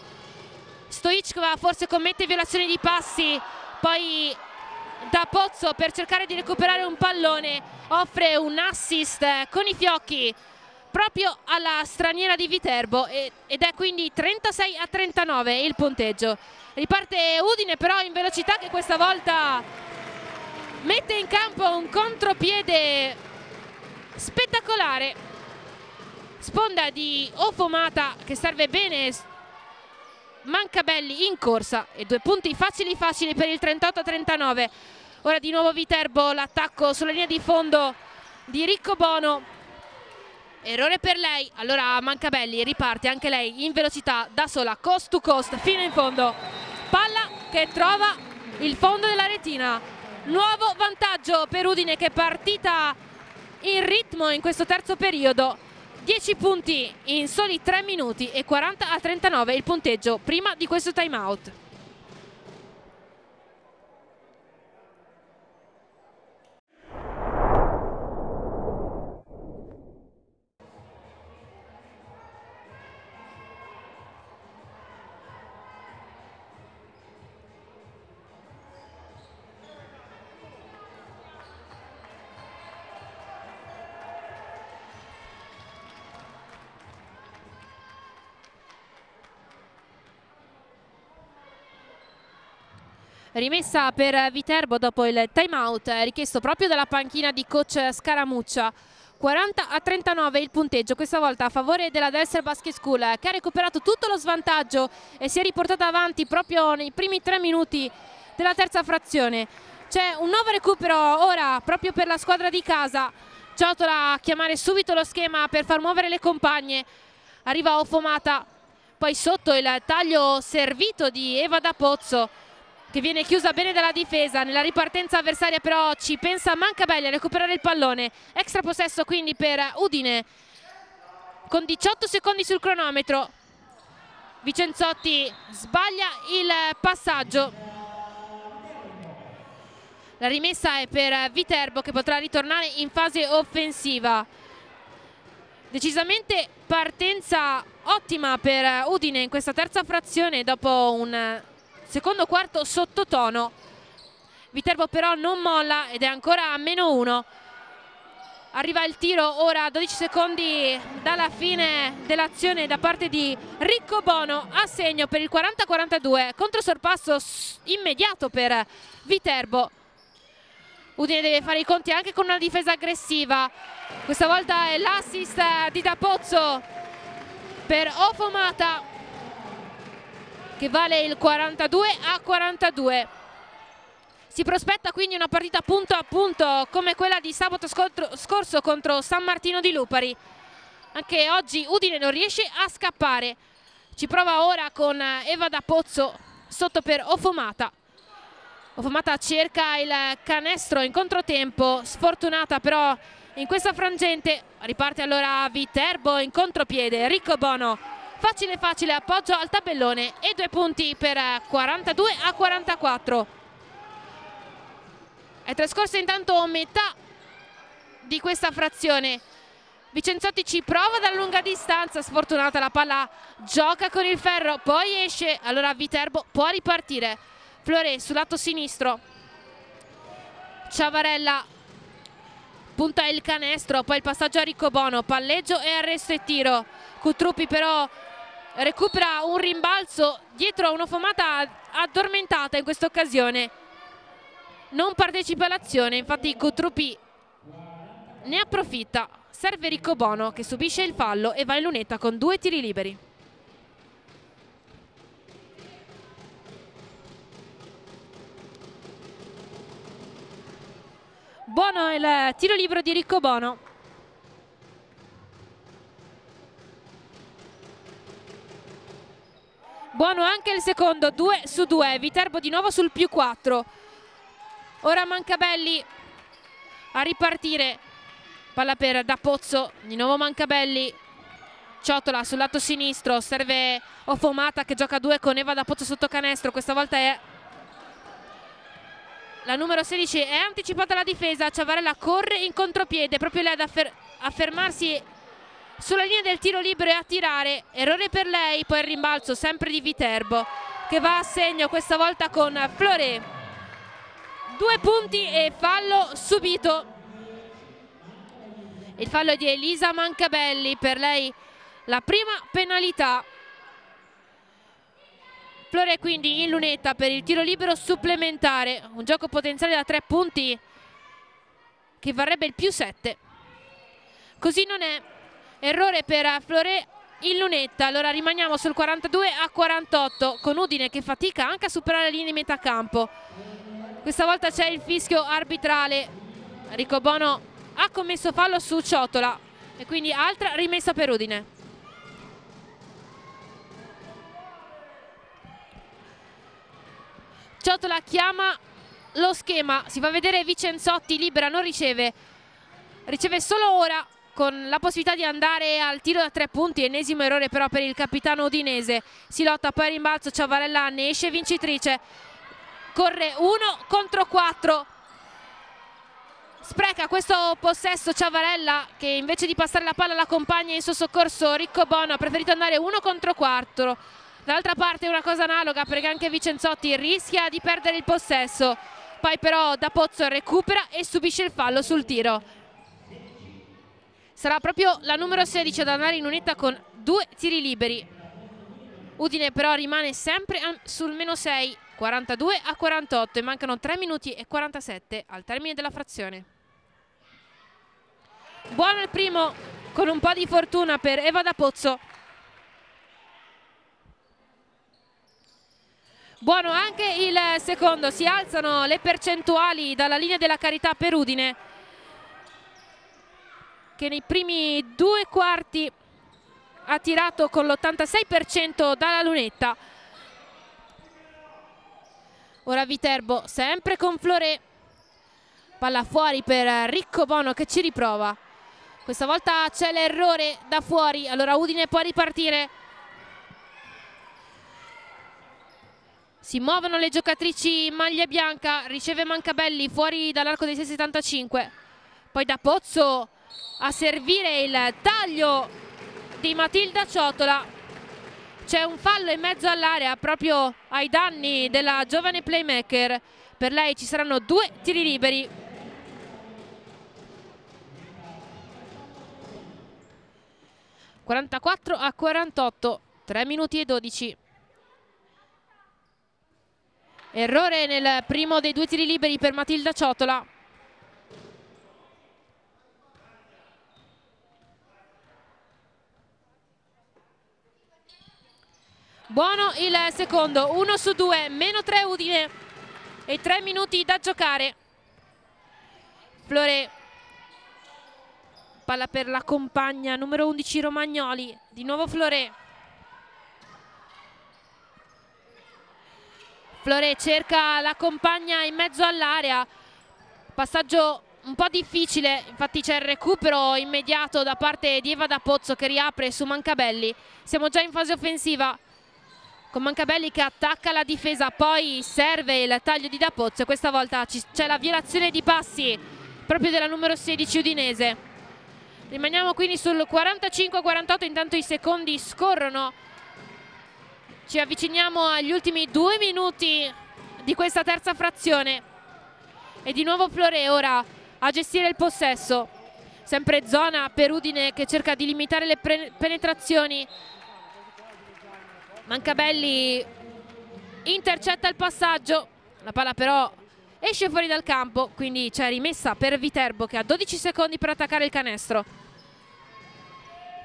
Stoichkova forse commette violazione di passi poi da Pozzo per cercare di recuperare un pallone offre un assist con i fiocchi proprio alla straniera di Viterbo ed è quindi 36 a 39 il punteggio. Riparte Udine però in velocità che questa volta mette in campo un contropiede spettacolare. Sponda di Ofomata che serve bene Mancabelli in corsa e due punti facili facili per il 38 a 39. Ora di nuovo Viterbo, l'attacco sulla linea di fondo di Ricco Bono. Errore per lei allora Mancabelli riparte anche lei in velocità da sola coast to coast fino in fondo. Palla che trova il fondo della retina. Nuovo vantaggio per Udine che è partita in ritmo in questo terzo periodo. 10 punti in soli 3 minuti e 40 a 39 il punteggio prima di questo time out rimessa per Viterbo dopo il time out richiesto proprio dalla panchina di coach Scaramuccia 40 a 39 il punteggio, questa volta a favore della Delser Basket School che ha recuperato tutto lo svantaggio e si è riportata avanti proprio nei primi tre minuti della terza frazione. C'è un nuovo recupero ora proprio per la squadra di casa Ciotola a chiamare subito lo schema per far muovere le compagne. Arriva Ofomata, poi sotto il taglio servito di Eva da Pozzo che viene chiusa bene dalla difesa. Nella ripartenza avversaria però ci pensa Mancabelli a recuperare il pallone. Extra possesso quindi per Udine con 18 secondi sul cronometro. Vicenzotti sbaglia il passaggio la rimessa è per Viterbo che potrà ritornare in fase offensiva. Decisamente partenza ottima per Udine in questa terza frazione dopo un secondo quarto sottotono. Viterbo però non molla ed è ancora a meno uno. Arriva il tiro ora a 12 secondi dalla fine dell'azione da parte di Ricco Bono a segno per il 40-42 controsorpasso immediato per Viterbo Udine deve fare i conti anche con una difesa aggressiva questa volta è l'assist di D'Apozzo per Ofomata che vale il 42 a 42 si prospetta quindi una partita punto a punto come quella di sabato scorso contro San Martino di Lupari. Anche oggi Udine non riesce a scappare. Ci prova ora con Eva D'Apozzo sotto per Ofomata Ofamata cerca il canestro in controtempo, sfortunata però in questa frangente, riparte allora Viterbo in contropiede, Ricco Bono, facile facile appoggio al tabellone e due punti per 42 a 44. È trascorsa intanto metà di questa frazione. Vicenzotti ci prova da lunga distanza, sfortunata la palla, gioca con il ferro, poi esce, allora Viterbo può ripartire. Flore sul lato sinistro Ciavarella punta il canestro poi il passaggio a Riccobono palleggio e arresto e tiro Cutruppi però recupera un rimbalzo dietro a un'ofomata addormentata in questa occasione. Non partecipa all'azione infatti Cutruppi ne approfitta. Serve Riccobono che subisce il fallo e va in lunetta con due tiri liberi. Buono il tiro libero di Ricco Bono. Buono anche il secondo, 2 su 2, Viterbo di nuovo sul più 4. Ora Mancabelli a ripartire, palla per da Pozzo, di nuovo Mancabelli, Ciotola sul lato sinistro, serve Ofomata che gioca a 2 con Eva da Pozzo sotto canestro, questa volta è la numero 16 è anticipata la difesa, Ciavarella corre in contropiede, proprio lei ad affer affermarsi sulla linea del tiro libero e a tirare, errore per lei, poi il rimbalzo sempre di Viterbo che va a segno questa volta con Flore. Due punti e fallo subito. Il fallo di Elisa Mancabelli, per lei la prima penalità. Flore quindi in lunetta per il tiro libero supplementare, un gioco potenziale da tre punti che varrebbe il più 7. Così non è. Errore per Flore in lunetta, allora rimaniamo sul 42 a 48 con Udine che fatica anche a superare la linea di metà campo. Questa volta c'è il fischio arbitrale, Ricobono ha commesso fallo su Ciotola e quindi altra rimessa per Udine. Ciotola chiama lo schema, si fa vedere Vicenzotti, libera, non riceve, riceve solo ora con la possibilità di andare al tiro da tre punti, ennesimo errore però per il capitano udinese, si lotta poi a rimbalzo, Ciavarella ne esce vincitrice, corre uno contro quattro, spreca questo possesso Ciavarella che invece di passare la palla alla compagna in suo soccorso Ricco Bono ha preferito andare uno contro quattro Dall'altra parte una cosa analoga perché anche Vicenzotti rischia di perdere il possesso. Poi però da Pozzo recupera e subisce il fallo sul tiro. Sarà proprio la numero 16 ad andare in unità con due tiri liberi. Udine però rimane sempre sul meno 6, 42 a 48 e mancano 3 minuti e 47 al termine della frazione. Buono il primo con un po' di fortuna per Eva da Pozzo. Buono anche il secondo, si alzano le percentuali dalla linea della carità per Udine. Che nei primi due quarti ha tirato con l'86% dalla lunetta. Ora Viterbo sempre con Flore. Palla fuori per Ricco Bono che ci riprova. Questa volta c'è l'errore da fuori, allora Udine può ripartire. Si muovono le giocatrici in maglia bianca, riceve Mancabelli fuori dall'arco dei 6,75. Poi da Pozzo a servire il taglio di Matilda Ciotola. C'è un fallo in mezzo all'area proprio ai danni della giovane playmaker. Per lei ci saranno due tiri liberi. ...44 a 48, 3 minuti e 12. Errore nel primo dei due tiri liberi per Matilda Ciotola. Buono il secondo, 1 su 2, meno 3 Udine e 3 minuti da giocare. Flore, palla per la compagna numero 11 Romagnoli, di nuovo Flore. Flore cerca la compagna in mezzo all'area, passaggio un po' difficile, infatti c'è il recupero immediato da parte di Eva da Pozzo che riapre su Mancabelli. Siamo già in fase offensiva con Mancabelli che attacca la difesa, poi serve il taglio di Dapozzo e questa volta c'è la violazione di passi proprio della numero 16 udinese. Rimaniamo quindi sul 45-48, intanto i secondi scorrono. Ci avviciniamo agli ultimi due minuti di questa terza frazione. E di nuovo Flore ora a gestire il possesso. Sempre zona per Udine che cerca di limitare le penetrazioni Mancabelli intercetta il passaggio, la palla però esce fuori dal campo, quindi c'è rimessa per Viterbo che ha 12 secondi per attaccare il canestro.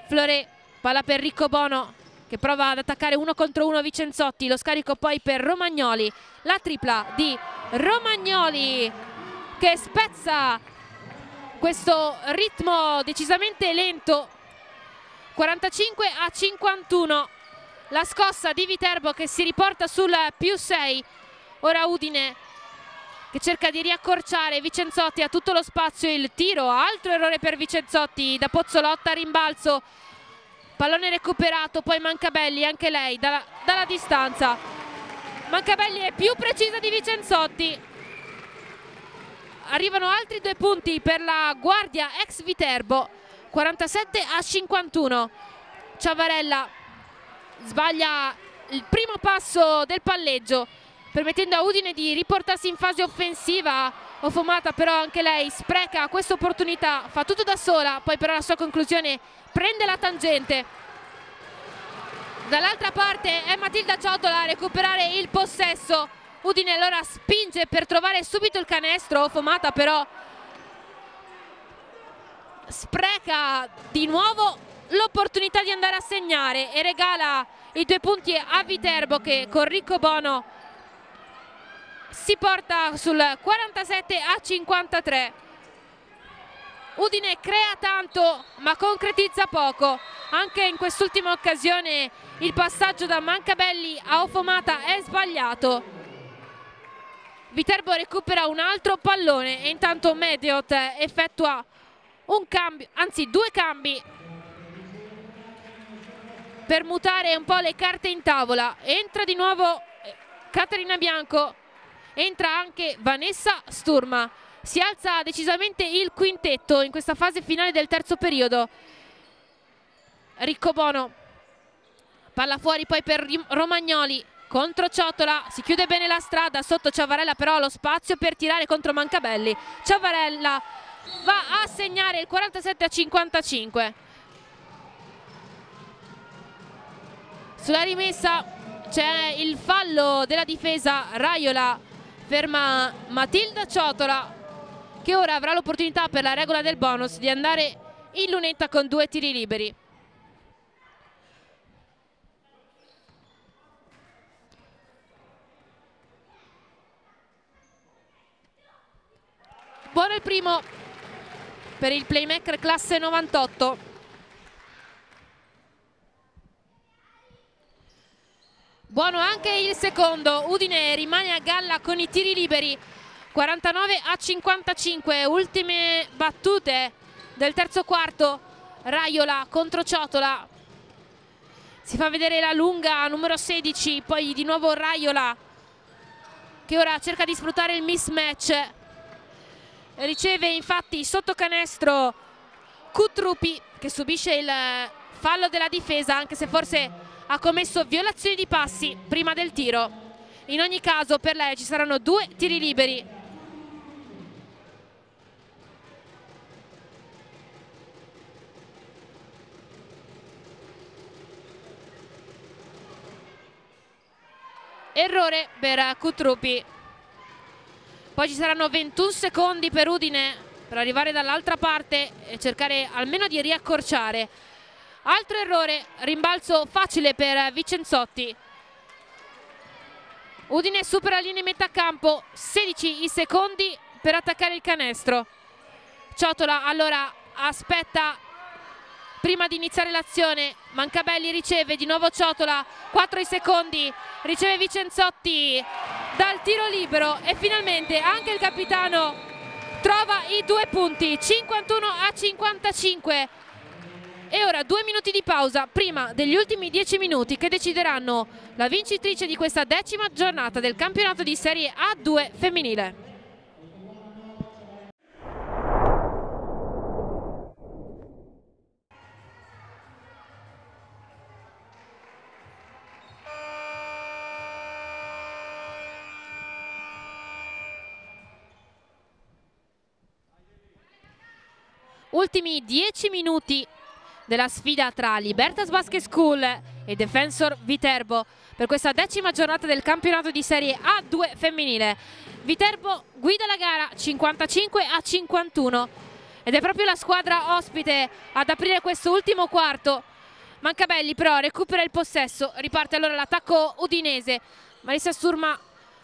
Flore, palla per Ricco Bono che prova ad attaccare uno contro uno Vicenzotti, lo scarico poi per Romagnoli, la tripla di Romagnoli che spezza questo ritmo decisamente lento, 45 a 51 la scossa di Viterbo che si riporta sul più 6 ora Udine che cerca di riaccorciare Vicenzotti ha tutto lo spazio. Il tiro altro errore per Vicenzotti da Pozzolotta rimbalzo. Pallone recuperato poi Mancabelli anche lei dalla, dalla distanza. Mancabelli è più precisa di Vicenzotti. Arrivano altri due punti per la guardia ex Viterbo 47 a 51 Ciavarella sbaglia il primo passo del palleggio permettendo a Udine di riportarsi in fase offensiva. Ofomata però anche lei spreca questa opportunità fa tutto da sola poi però la sua conclusione prende la tangente. Dall'altra parte è Matilda Ciotola a recuperare il possesso. Udine allora spinge per trovare subito il canestro Ofomata però spreca di nuovo l'opportunità di andare a segnare e regala i due punti a Viterbo che con Ricco Bono si porta sul 47 a 53 Udine crea tanto ma concretizza poco. Anche in quest'ultima occasione il passaggio da Mancabelli a Ofomata è sbagliato. Viterbo recupera un altro pallone e intanto Mediot effettua un cambio, anzi due cambi per mutare un po' le carte in tavola. Entra di nuovo eh, Caterina Bianco, entra anche Vanessa Sturma. Si alza decisamente il quintetto in questa fase finale del terzo periodo. Ricco Bono, palla fuori poi per Romagnoli, contro Ciotola, si chiude bene la strada, sotto Ciavarella però lo spazio per tirare contro Mancabelli. Ciavarella va a segnare il 47 a 55. Sulla rimessa c'è il fallo della difesa, Raiola ferma Matilda Ciotola che ora avrà l'opportunità per la regola del bonus di andare in lunetta con due tiri liberi. Buono il primo per il playmaker classe 98. Buono anche il secondo, Udine rimane a galla con i tiri liberi, 49 a 55, ultime battute del terzo quarto, Raiola contro Ciotola, si fa vedere la lunga numero 16, poi di nuovo Raiola che ora cerca di sfruttare il mismatch, riceve infatti sotto canestro Kutrupi che subisce il fallo della difesa anche se forse ha commesso violazioni di passi prima del tiro. In ogni caso per lei ci saranno due tiri liberi. Errore per Kutrupi. Poi ci saranno 21 secondi per Udine per arrivare dall'altra parte e cercare almeno di riaccorciare altro errore rimbalzo facile per Vicenzotti. Udine supera la linea metà campo 16 i secondi per attaccare il canestro. Ciotola allora aspetta prima di iniziare l'azione. Mancabelli riceve di nuovo Ciotola 4 i secondi riceve Vicenzotti dal tiro libero e finalmente anche il capitano trova i due punti 51 a 55 e ora due minuti di pausa prima degli ultimi dieci minuti che decideranno la vincitrice di questa decima giornata del campionato di Serie A2 femminile. Ultimi dieci minuti della sfida tra Libertas Basket School e Defensor Viterbo per questa decima giornata del campionato di Serie A2 femminile. Viterbo guida la gara 55 a 51 ed è proprio la squadra ospite ad aprire questo ultimo quarto. Mancabelli però recupera il possesso, riparte allora l'attacco udinese. Marissa Sturma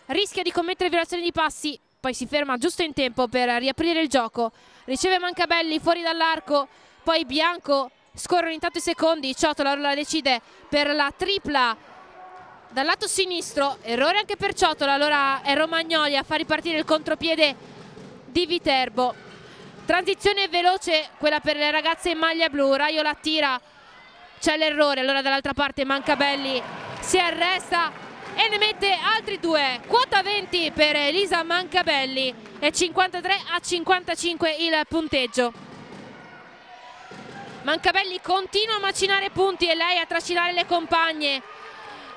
rischia di commettere violazioni di passi, poi si ferma giusto in tempo per riaprire il gioco. Riceve Mancabelli fuori dall'arco, poi Bianco scorrono intanto i secondi Ciotola la decide per la tripla dal lato sinistro errore anche per Ciotola allora è Romagnoli a far ripartire il contropiede di Viterbo. Transizione veloce quella per le ragazze in maglia blu Raio la tira c'è l'errore allora dall'altra parte Mancabelli si arresta e ne mette altri due. Quota 20 per Elisa Mancabelli e 53 a 55 il punteggio Mancabelli continua a macinare punti e lei a trascinare le compagne.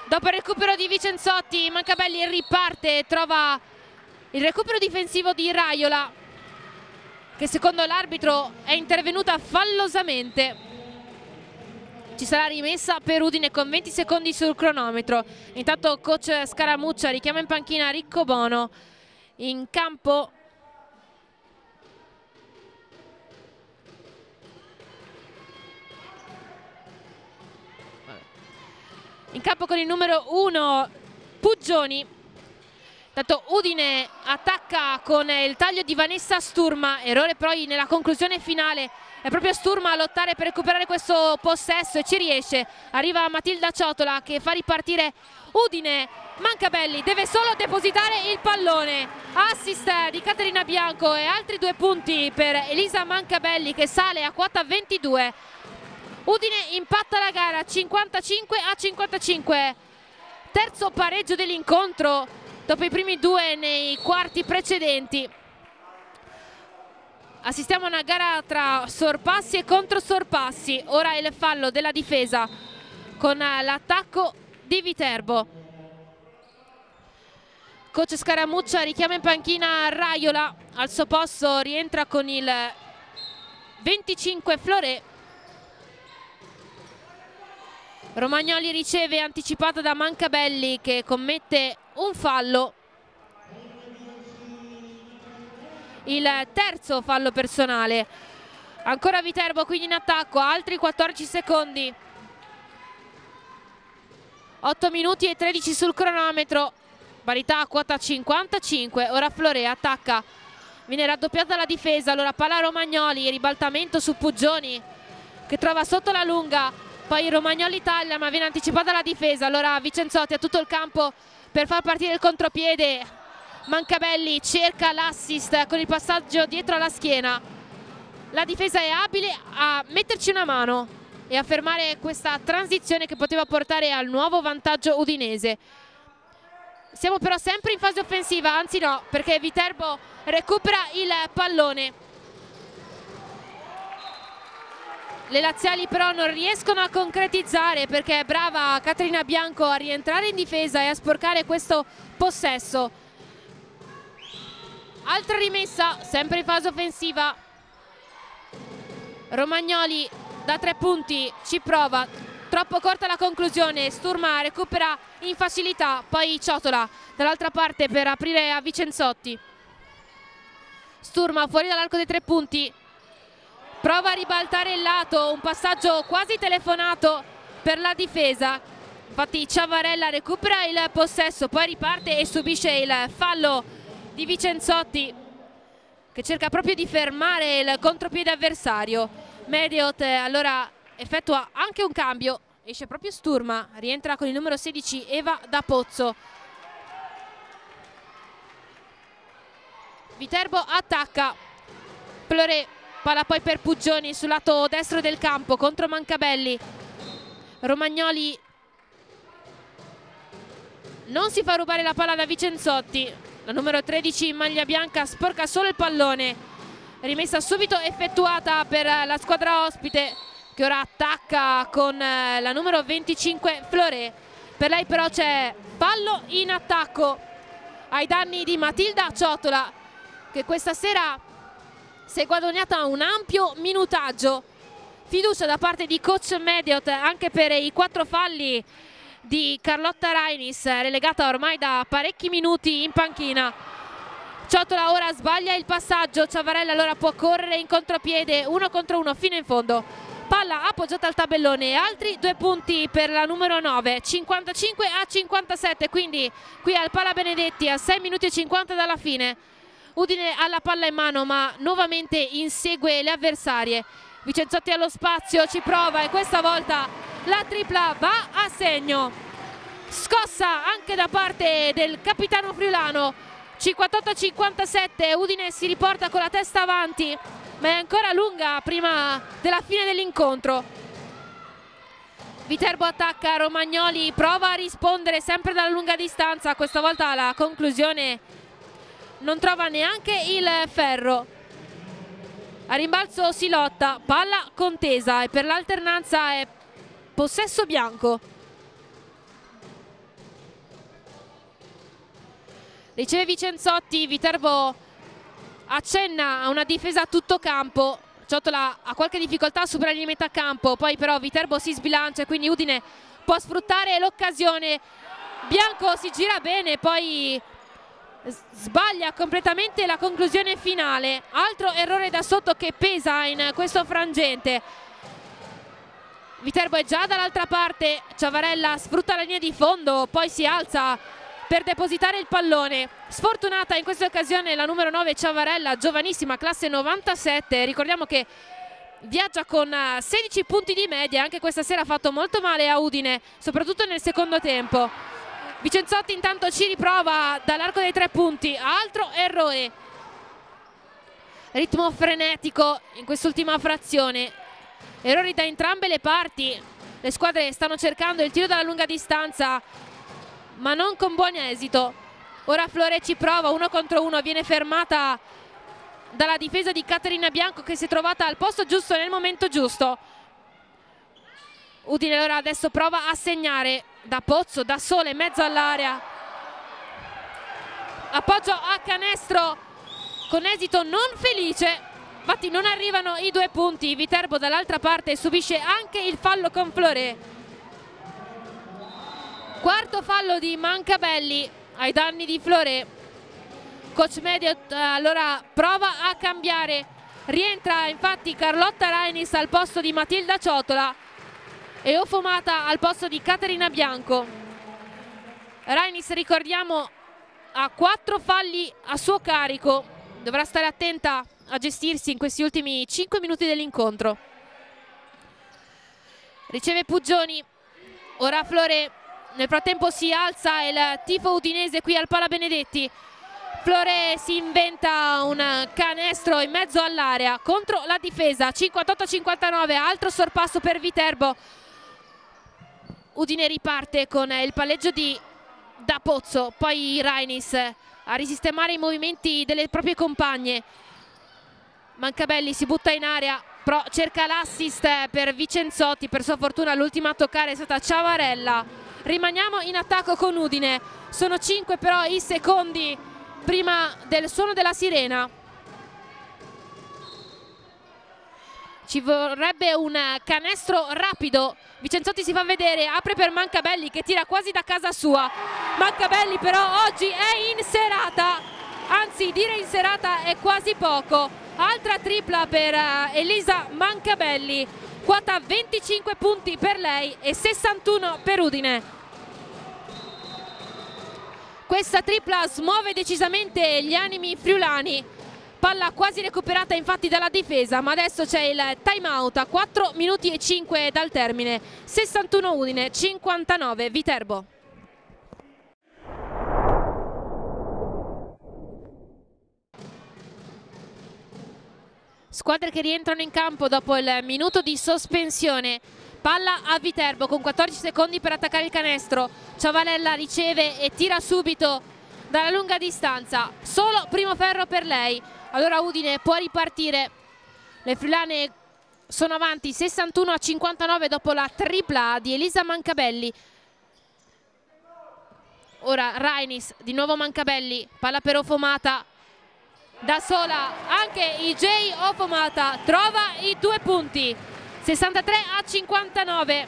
Dopo il recupero di Vicenzotti, Mancabelli riparte e trova il recupero difensivo di Raiola, che secondo l'arbitro è intervenuta fallosamente. Ci sarà rimessa per Udine con 20 secondi sul cronometro. Intanto coach Scaramuccia richiama in panchina Ricco Bono. In campo in campo con il numero 1 Puggioni. Tanto Udine attacca con il taglio di Vanessa Sturma, errore poi nella conclusione finale, è proprio Sturma a lottare per recuperare questo possesso e ci riesce, arriva Matilda Ciotola che fa ripartire Udine, Mancabelli deve solo depositare il pallone, assist di Caterina Bianco e altri due punti per Elisa Mancabelli che sale a quota 22 Udine impatta la gara 55 a 55 terzo pareggio dell'incontro dopo i primi due nei quarti precedenti. Assistiamo a una gara tra sorpassi e controsorpassi ora il fallo della difesa con l'attacco di Viterbo. Coach Scaramuccia richiama in panchina Raiola. Al suo posto rientra con il 25 Flore Romagnoli riceve anticipato da Mancabelli che commette un fallo. Il terzo fallo personale. Ancora Viterbo quindi in attacco. Altri 14 secondi. 8 minuti e 13 sul cronometro. Parità a quota 55 ora Flore attacca. Viene raddoppiata la difesa. Allora palla Romagnoli. Ribaltamento su Puggioni che trova sotto la lunga poi Romagnoli taglia ma viene anticipata la difesa. Allora Vicenzotti ha tutto il campo per far partire il contropiede. Mancabelli cerca l'assist con il passaggio dietro alla schiena. La difesa è abile a metterci una mano e a fermare questa transizione che poteva portare al nuovo vantaggio udinese. Siamo però sempre in fase offensiva anzi no perché Viterbo recupera il pallone le laziali però non riescono a concretizzare perché è brava Caterina Bianco a rientrare in difesa e a sporcare questo possesso. Altra rimessa sempre in fase offensiva. Romagnoli da tre punti ci prova. Troppo corta la conclusione Sturma recupera in facilità poi Ciotola dall'altra parte per aprire a Vicenzotti. Sturma fuori dall'arco dei tre punti prova a ribaltare il lato un passaggio quasi telefonato per la difesa. Infatti Ciavarella recupera il possesso poi riparte e subisce il fallo di Vicenzotti che cerca proprio di fermare il contropiede avversario. Mediot allora effettua anche un cambio. Esce proprio Sturma rientra con il numero 16 Eva da Pozzo. Viterbo attacca. Plore Palla poi per Puggioni sul lato destro del campo contro Mancabelli. Romagnoli non si fa rubare la palla da Vicenzotti. La numero 13 in maglia bianca sporca solo il pallone. Rimessa subito effettuata per la squadra ospite che ora attacca con eh, la numero 25 Flore. Per lei però c'è fallo in attacco ai danni di Matilda Ciotola che questa sera si è guadagnata un ampio minutaggio. Fiducia da parte di coach Mediot anche per i quattro falli di Carlotta Rainis relegata ormai da parecchi minuti in panchina. Ciotola ora sbaglia il passaggio. Ciavarella allora può correre in contropiede uno contro uno fino in fondo. Palla appoggiata al tabellone. Altri due punti per la numero 9 55 a 57 quindi qui al Pala Benedetti a 6 minuti e 50 dalla fine Udine ha la palla in mano ma nuovamente insegue le avversarie. Vicenzotti allo spazio ci prova e questa volta la tripla va a segno. Scossa anche da parte del capitano friulano. 58-57 Udine si riporta con la testa avanti ma è ancora lunga prima della fine dell'incontro. Viterbo attacca Romagnoli prova a rispondere sempre dalla lunga distanza questa volta la conclusione non trova neanche il ferro. A rimbalzo si lotta palla contesa e per l'alternanza è possesso bianco. Riceve Vicenzotti Viterbo accenna a una difesa a tutto campo. Ciotola ha qualche difficoltà a superare il metà campo poi però Viterbo si sbilancia quindi Udine può sfruttare l'occasione. Bianco si gira bene poi sbaglia completamente la conclusione finale. Altro errore da sotto che pesa in questo frangente. Viterbo è già dall'altra parte. Ciavarella sfrutta la linea di fondo poi si alza per depositare il pallone. Sfortunata in questa occasione la numero 9 Ciavarella giovanissima classe 97 ricordiamo che viaggia con 16 punti di media. Anche questa sera ha fatto molto male a Udine soprattutto nel secondo tempo Vicenzotti intanto ci riprova dall'arco dei tre punti, altro errore. Ritmo frenetico in quest'ultima frazione. Errori da entrambe le parti. Le squadre stanno cercando il tiro dalla lunga distanza, ma non con buon esito. Ora Flore ci prova, uno contro uno, viene fermata dalla difesa di Caterina Bianco che si è trovata al posto giusto nel momento giusto. Udine allora adesso prova a segnare da Pozzo, da sole, in mezzo all'area. Appoggio a canestro con esito non felice. Infatti non arrivano i due punti. Viterbo dall'altra parte subisce anche il fallo con Flore. Quarto fallo di Mancabelli ai danni di Flore. Coach Mediot allora prova a cambiare. Rientra infatti Carlotta Rainis al posto di Matilda Ciotola e Ofomata al posto di Caterina Bianco. Rainis, ricordiamo, ha quattro falli a suo carico. dovrà stare attenta a gestirsi in questi ultimi 5 minuti dell'incontro. Riceve Puggioni, ora Flore, nel frattempo si alza il tifo udinese qui al Pala Benedetti. Flore si inventa un canestro in mezzo all'area contro la difesa 58-59 altro sorpasso per Viterbo Udine riparte con il palleggio di Da Pozzo poi Rainis a risistemare i movimenti delle proprie compagne. Mancabelli si butta in area però cerca l'assist per Vicenzotti per sua fortuna l'ultima a toccare è stata Ciavarella. Rimaniamo in attacco con Udine sono 5 però i secondi prima del suono della sirena ci vorrebbe un canestro rapido. Vicenzotti si fa vedere apre per Mancabelli che tira quasi da casa sua. Mancabelli però oggi è in serata. Anzi dire in serata è quasi poco. Altra tripla per eh, Elisa Mancabelli. Quota 25 punti per lei e 61 per Udine. Questa tripla smuove decisamente gli animi friulani. Palla quasi recuperata infatti dalla difesa, ma adesso c'è il time out a 4 minuti e 5 dal termine. 61 Udine, 59 Viterbo. Squadre che rientrano in campo dopo il minuto di sospensione. Palla a Viterbo con 14 secondi per attaccare il canestro. Ciavalella riceve e tira subito dalla lunga distanza. Solo primo ferro per lei. Allora Udine può ripartire. Le friulane sono avanti 61 a 59 dopo la tripla di Elisa Mancabelli. Ora Rainis, di nuovo Mancabelli, palla per Ofomata. Da sola anche IJ Ofomata trova i due punti. 63 a 59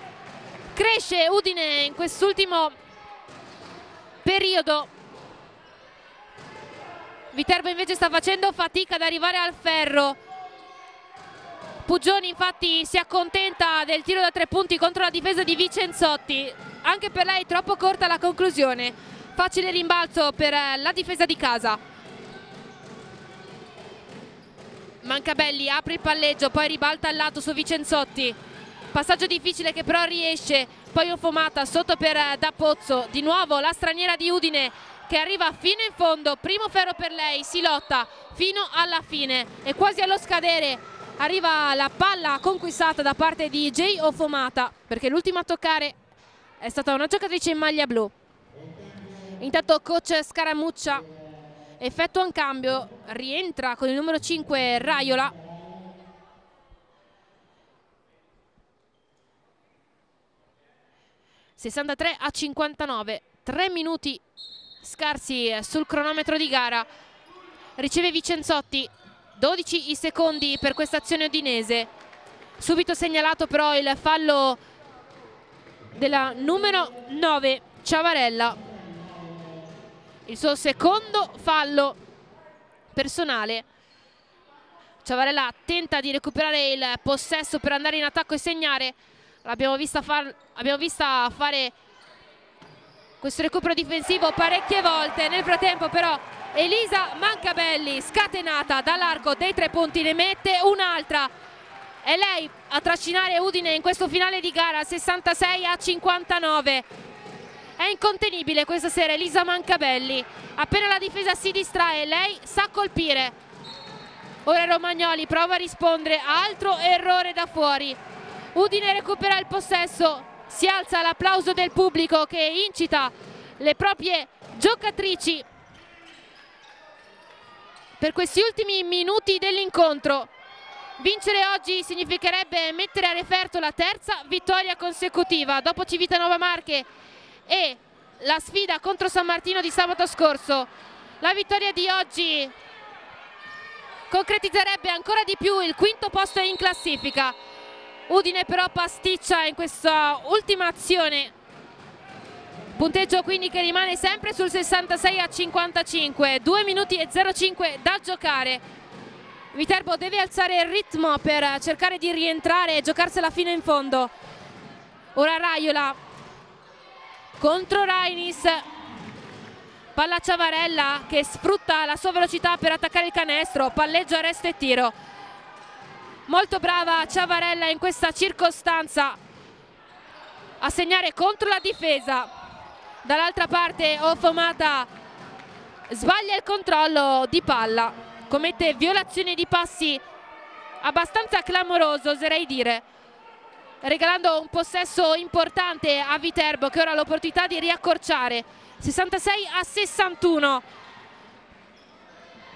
cresce Udine in quest'ultimo periodo Viterbo invece sta facendo fatica ad arrivare al ferro. Puggioni infatti si accontenta del tiro da tre punti contro la difesa di Vicenzotti. Anche per lei troppo corta la conclusione. Facile rimbalzo per la difesa di casa. Mancabelli apre il palleggio, poi ribalta al lato su Vicenzotti. Passaggio difficile che però riesce, poi Ofomata sotto per eh, Da Pozzo. Di nuovo la straniera di Udine che arriva fino in fondo, primo ferro per lei, si lotta fino alla fine e quasi allo scadere arriva la palla conquistata da parte di Jay Ofomata perché l'ultima a toccare è stata una giocatrice in maglia blu. Intanto coach Scaramuccia effettua un cambio, rientra con il numero 5 Raiola. ...63 a 59, 3 minuti scarsi sul cronometro di gara. Riceve Vicenzotti, 12 i secondi per questa azione odinese. Subito segnalato però il fallo della numero 9 Ciavarella il suo secondo fallo personale Ciavarella tenta di recuperare il possesso per andare in attacco e segnare l'abbiamo vista, far, vista fare questo recupero difensivo parecchie volte. Nel frattempo però Elisa Mancabelli scatenata dall'arco dei tre punti ne mette un'altra. È lei a trascinare Udine in questo finale di gara 66 a 59 è incontenibile questa sera Elisa Mancabelli. Appena la difesa si distrae lei sa colpire. Ora Romagnoli prova a rispondere. Altro errore da fuori. Udine recupera il possesso si alza l'applauso del pubblico che incita le proprie giocatrici per questi ultimi minuti dell'incontro Vincere oggi significherebbe mettere a referto la terza vittoria consecutiva dopo Civitanova Marche e la sfida contro San Martino di sabato scorso. La vittoria di oggi concretizzerebbe ancora di più il quinto posto in classifica. Udine però pasticcia in questa ultima azione. Punteggio quindi che rimane sempre sul 66 a 55, 2 minuti e 05 da giocare. Viterbo deve alzare il ritmo per cercare di rientrare e giocarsela fino in fondo. Ora Raiola contro Rainis palla Ciavarella che sfrutta la sua velocità per attaccare il canestro, palleggio, arresto e tiro. Molto brava Ciavarella in questa circostanza a segnare contro la difesa. Dall'altra parte Ofomata sbaglia il controllo di palla, commette violazione di passi abbastanza clamoroso oserei dire regalando un possesso importante a Viterbo che ora ha l'opportunità di riaccorciare 66 a 61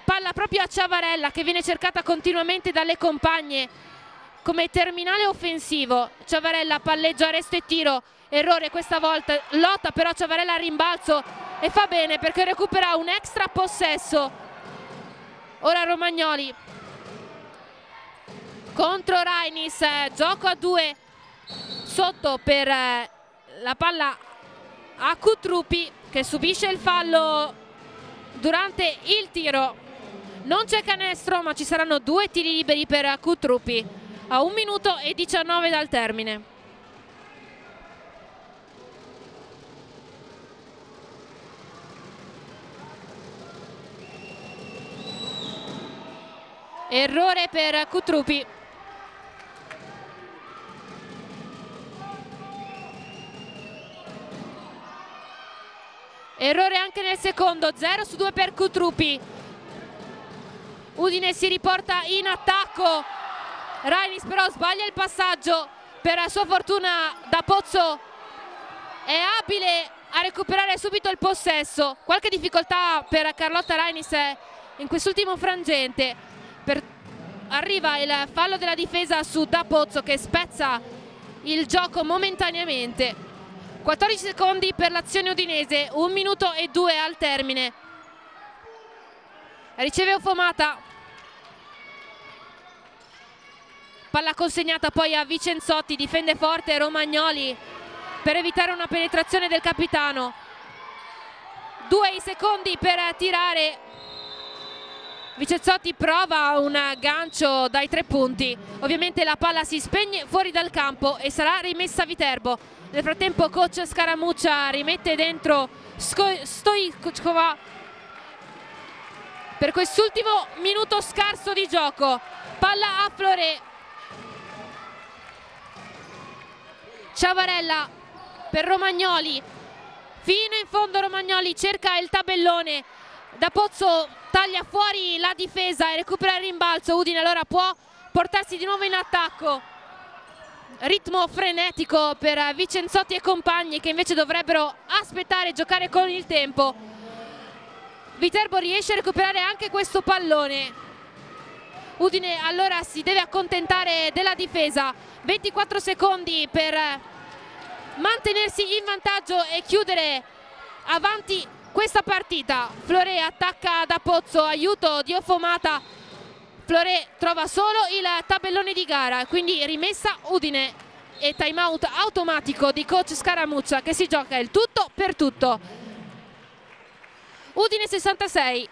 palla proprio a Ciavarella che viene cercata continuamente dalle compagne come terminale offensivo. Ciavarella palleggia, arresto e tiro. Errore questa volta lotta però Ciavarella a rimbalzo e fa bene perché recupera un extra possesso. Ora Romagnoli contro Rainis gioco a due sotto per eh, la palla a Cutrupi che subisce il fallo durante il tiro non c'è canestro ma ci saranno due tiri liberi per Cutrupi a 1 minuto e 19 dal termine. Errore per Cutrupi errore anche nel secondo 0 su 2 per Cutrupi Udine si riporta in attacco. Rainis però sbaglia il passaggio per la sua fortuna da Pozzo. È abile a recuperare subito il possesso. Qualche difficoltà per Carlotta Rainis in quest'ultimo frangente. Per... arriva il fallo della difesa su Da Pozzo che spezza il gioco momentaneamente. 14 secondi per l'azione udinese, 1 minuto e 2 al termine. Riceve Ofomata. Palla consegnata poi a Vicenzotti, difende forte Romagnoli per evitare una penetrazione del capitano. Due i secondi per tirare. Vicenzotti prova un gancio dai tre punti. Ovviamente la palla si spegne fuori dal campo e sarà rimessa a Viterbo. Nel frattempo coach Scaramuccia rimette dentro Stoikova per quest'ultimo minuto scarso di gioco. Palla a Flore. Ciavarella per Romagnoli. Fino in fondo Romagnoli cerca il tabellone. Da Pozzo taglia fuori la difesa e recupera il rimbalzo. Udine allora può portarsi di nuovo in attacco ritmo frenetico per Vicenzotti e compagni che invece dovrebbero aspettare e giocare con il tempo Viterbo riesce a recuperare anche questo pallone Udine allora si deve accontentare della difesa. 24 secondi per mantenersi in vantaggio e chiudere avanti questa partita. Flore attacca da Pozzo aiuto di Ofomata Flore trova solo il tabellone di gara, quindi rimessa Udine. E time out automatico di coach Scaramuccia che si gioca il tutto per tutto. Udine 66,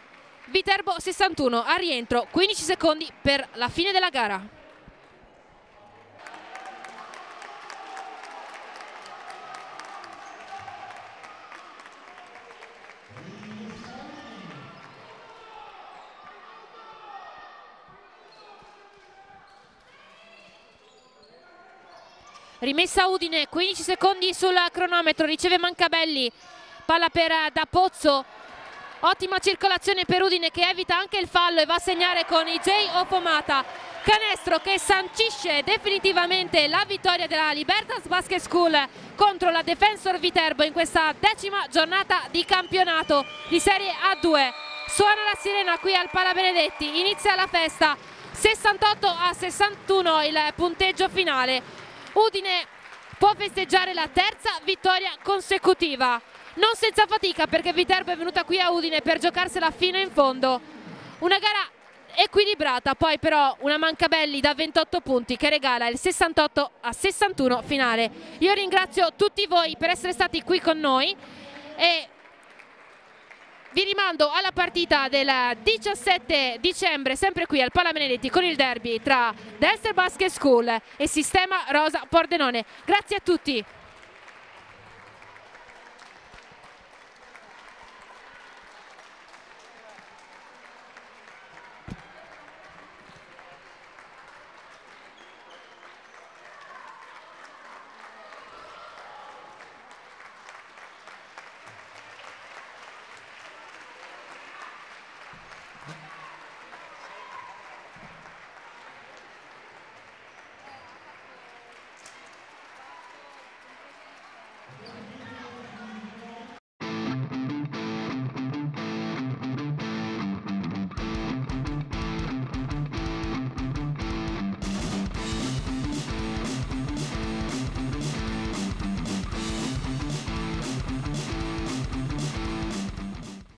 Viterbo 61, a rientro 15 secondi per la fine della gara. rimessa Udine 15 secondi sul cronometro riceve Mancabelli palla per Da Pozzo ottima circolazione per Udine che evita anche il fallo e va a segnare con IJ Ofomata canestro che sancisce definitivamente la vittoria della Libertas Basket School contro la Defensor Viterbo in questa decima giornata di campionato di Serie A2 suona la sirena qui al Pala Benedetti inizia la festa. 68 a 61 il punteggio finale. Udine può festeggiare la terza vittoria consecutiva non senza fatica perché Viterbo è venuta qui a Udine per giocarsela fino in fondo. Una gara equilibrata poi però una Mancabelli da 28 punti che regala il 68 a 61 finale. Io ringrazio tutti voi per essere stati qui con noi e vi rimando alla partita del 17 dicembre sempre qui al Palamenedetti con il derby tra Delster Basket School e Sistema Rosa Pordenone. Grazie a tutti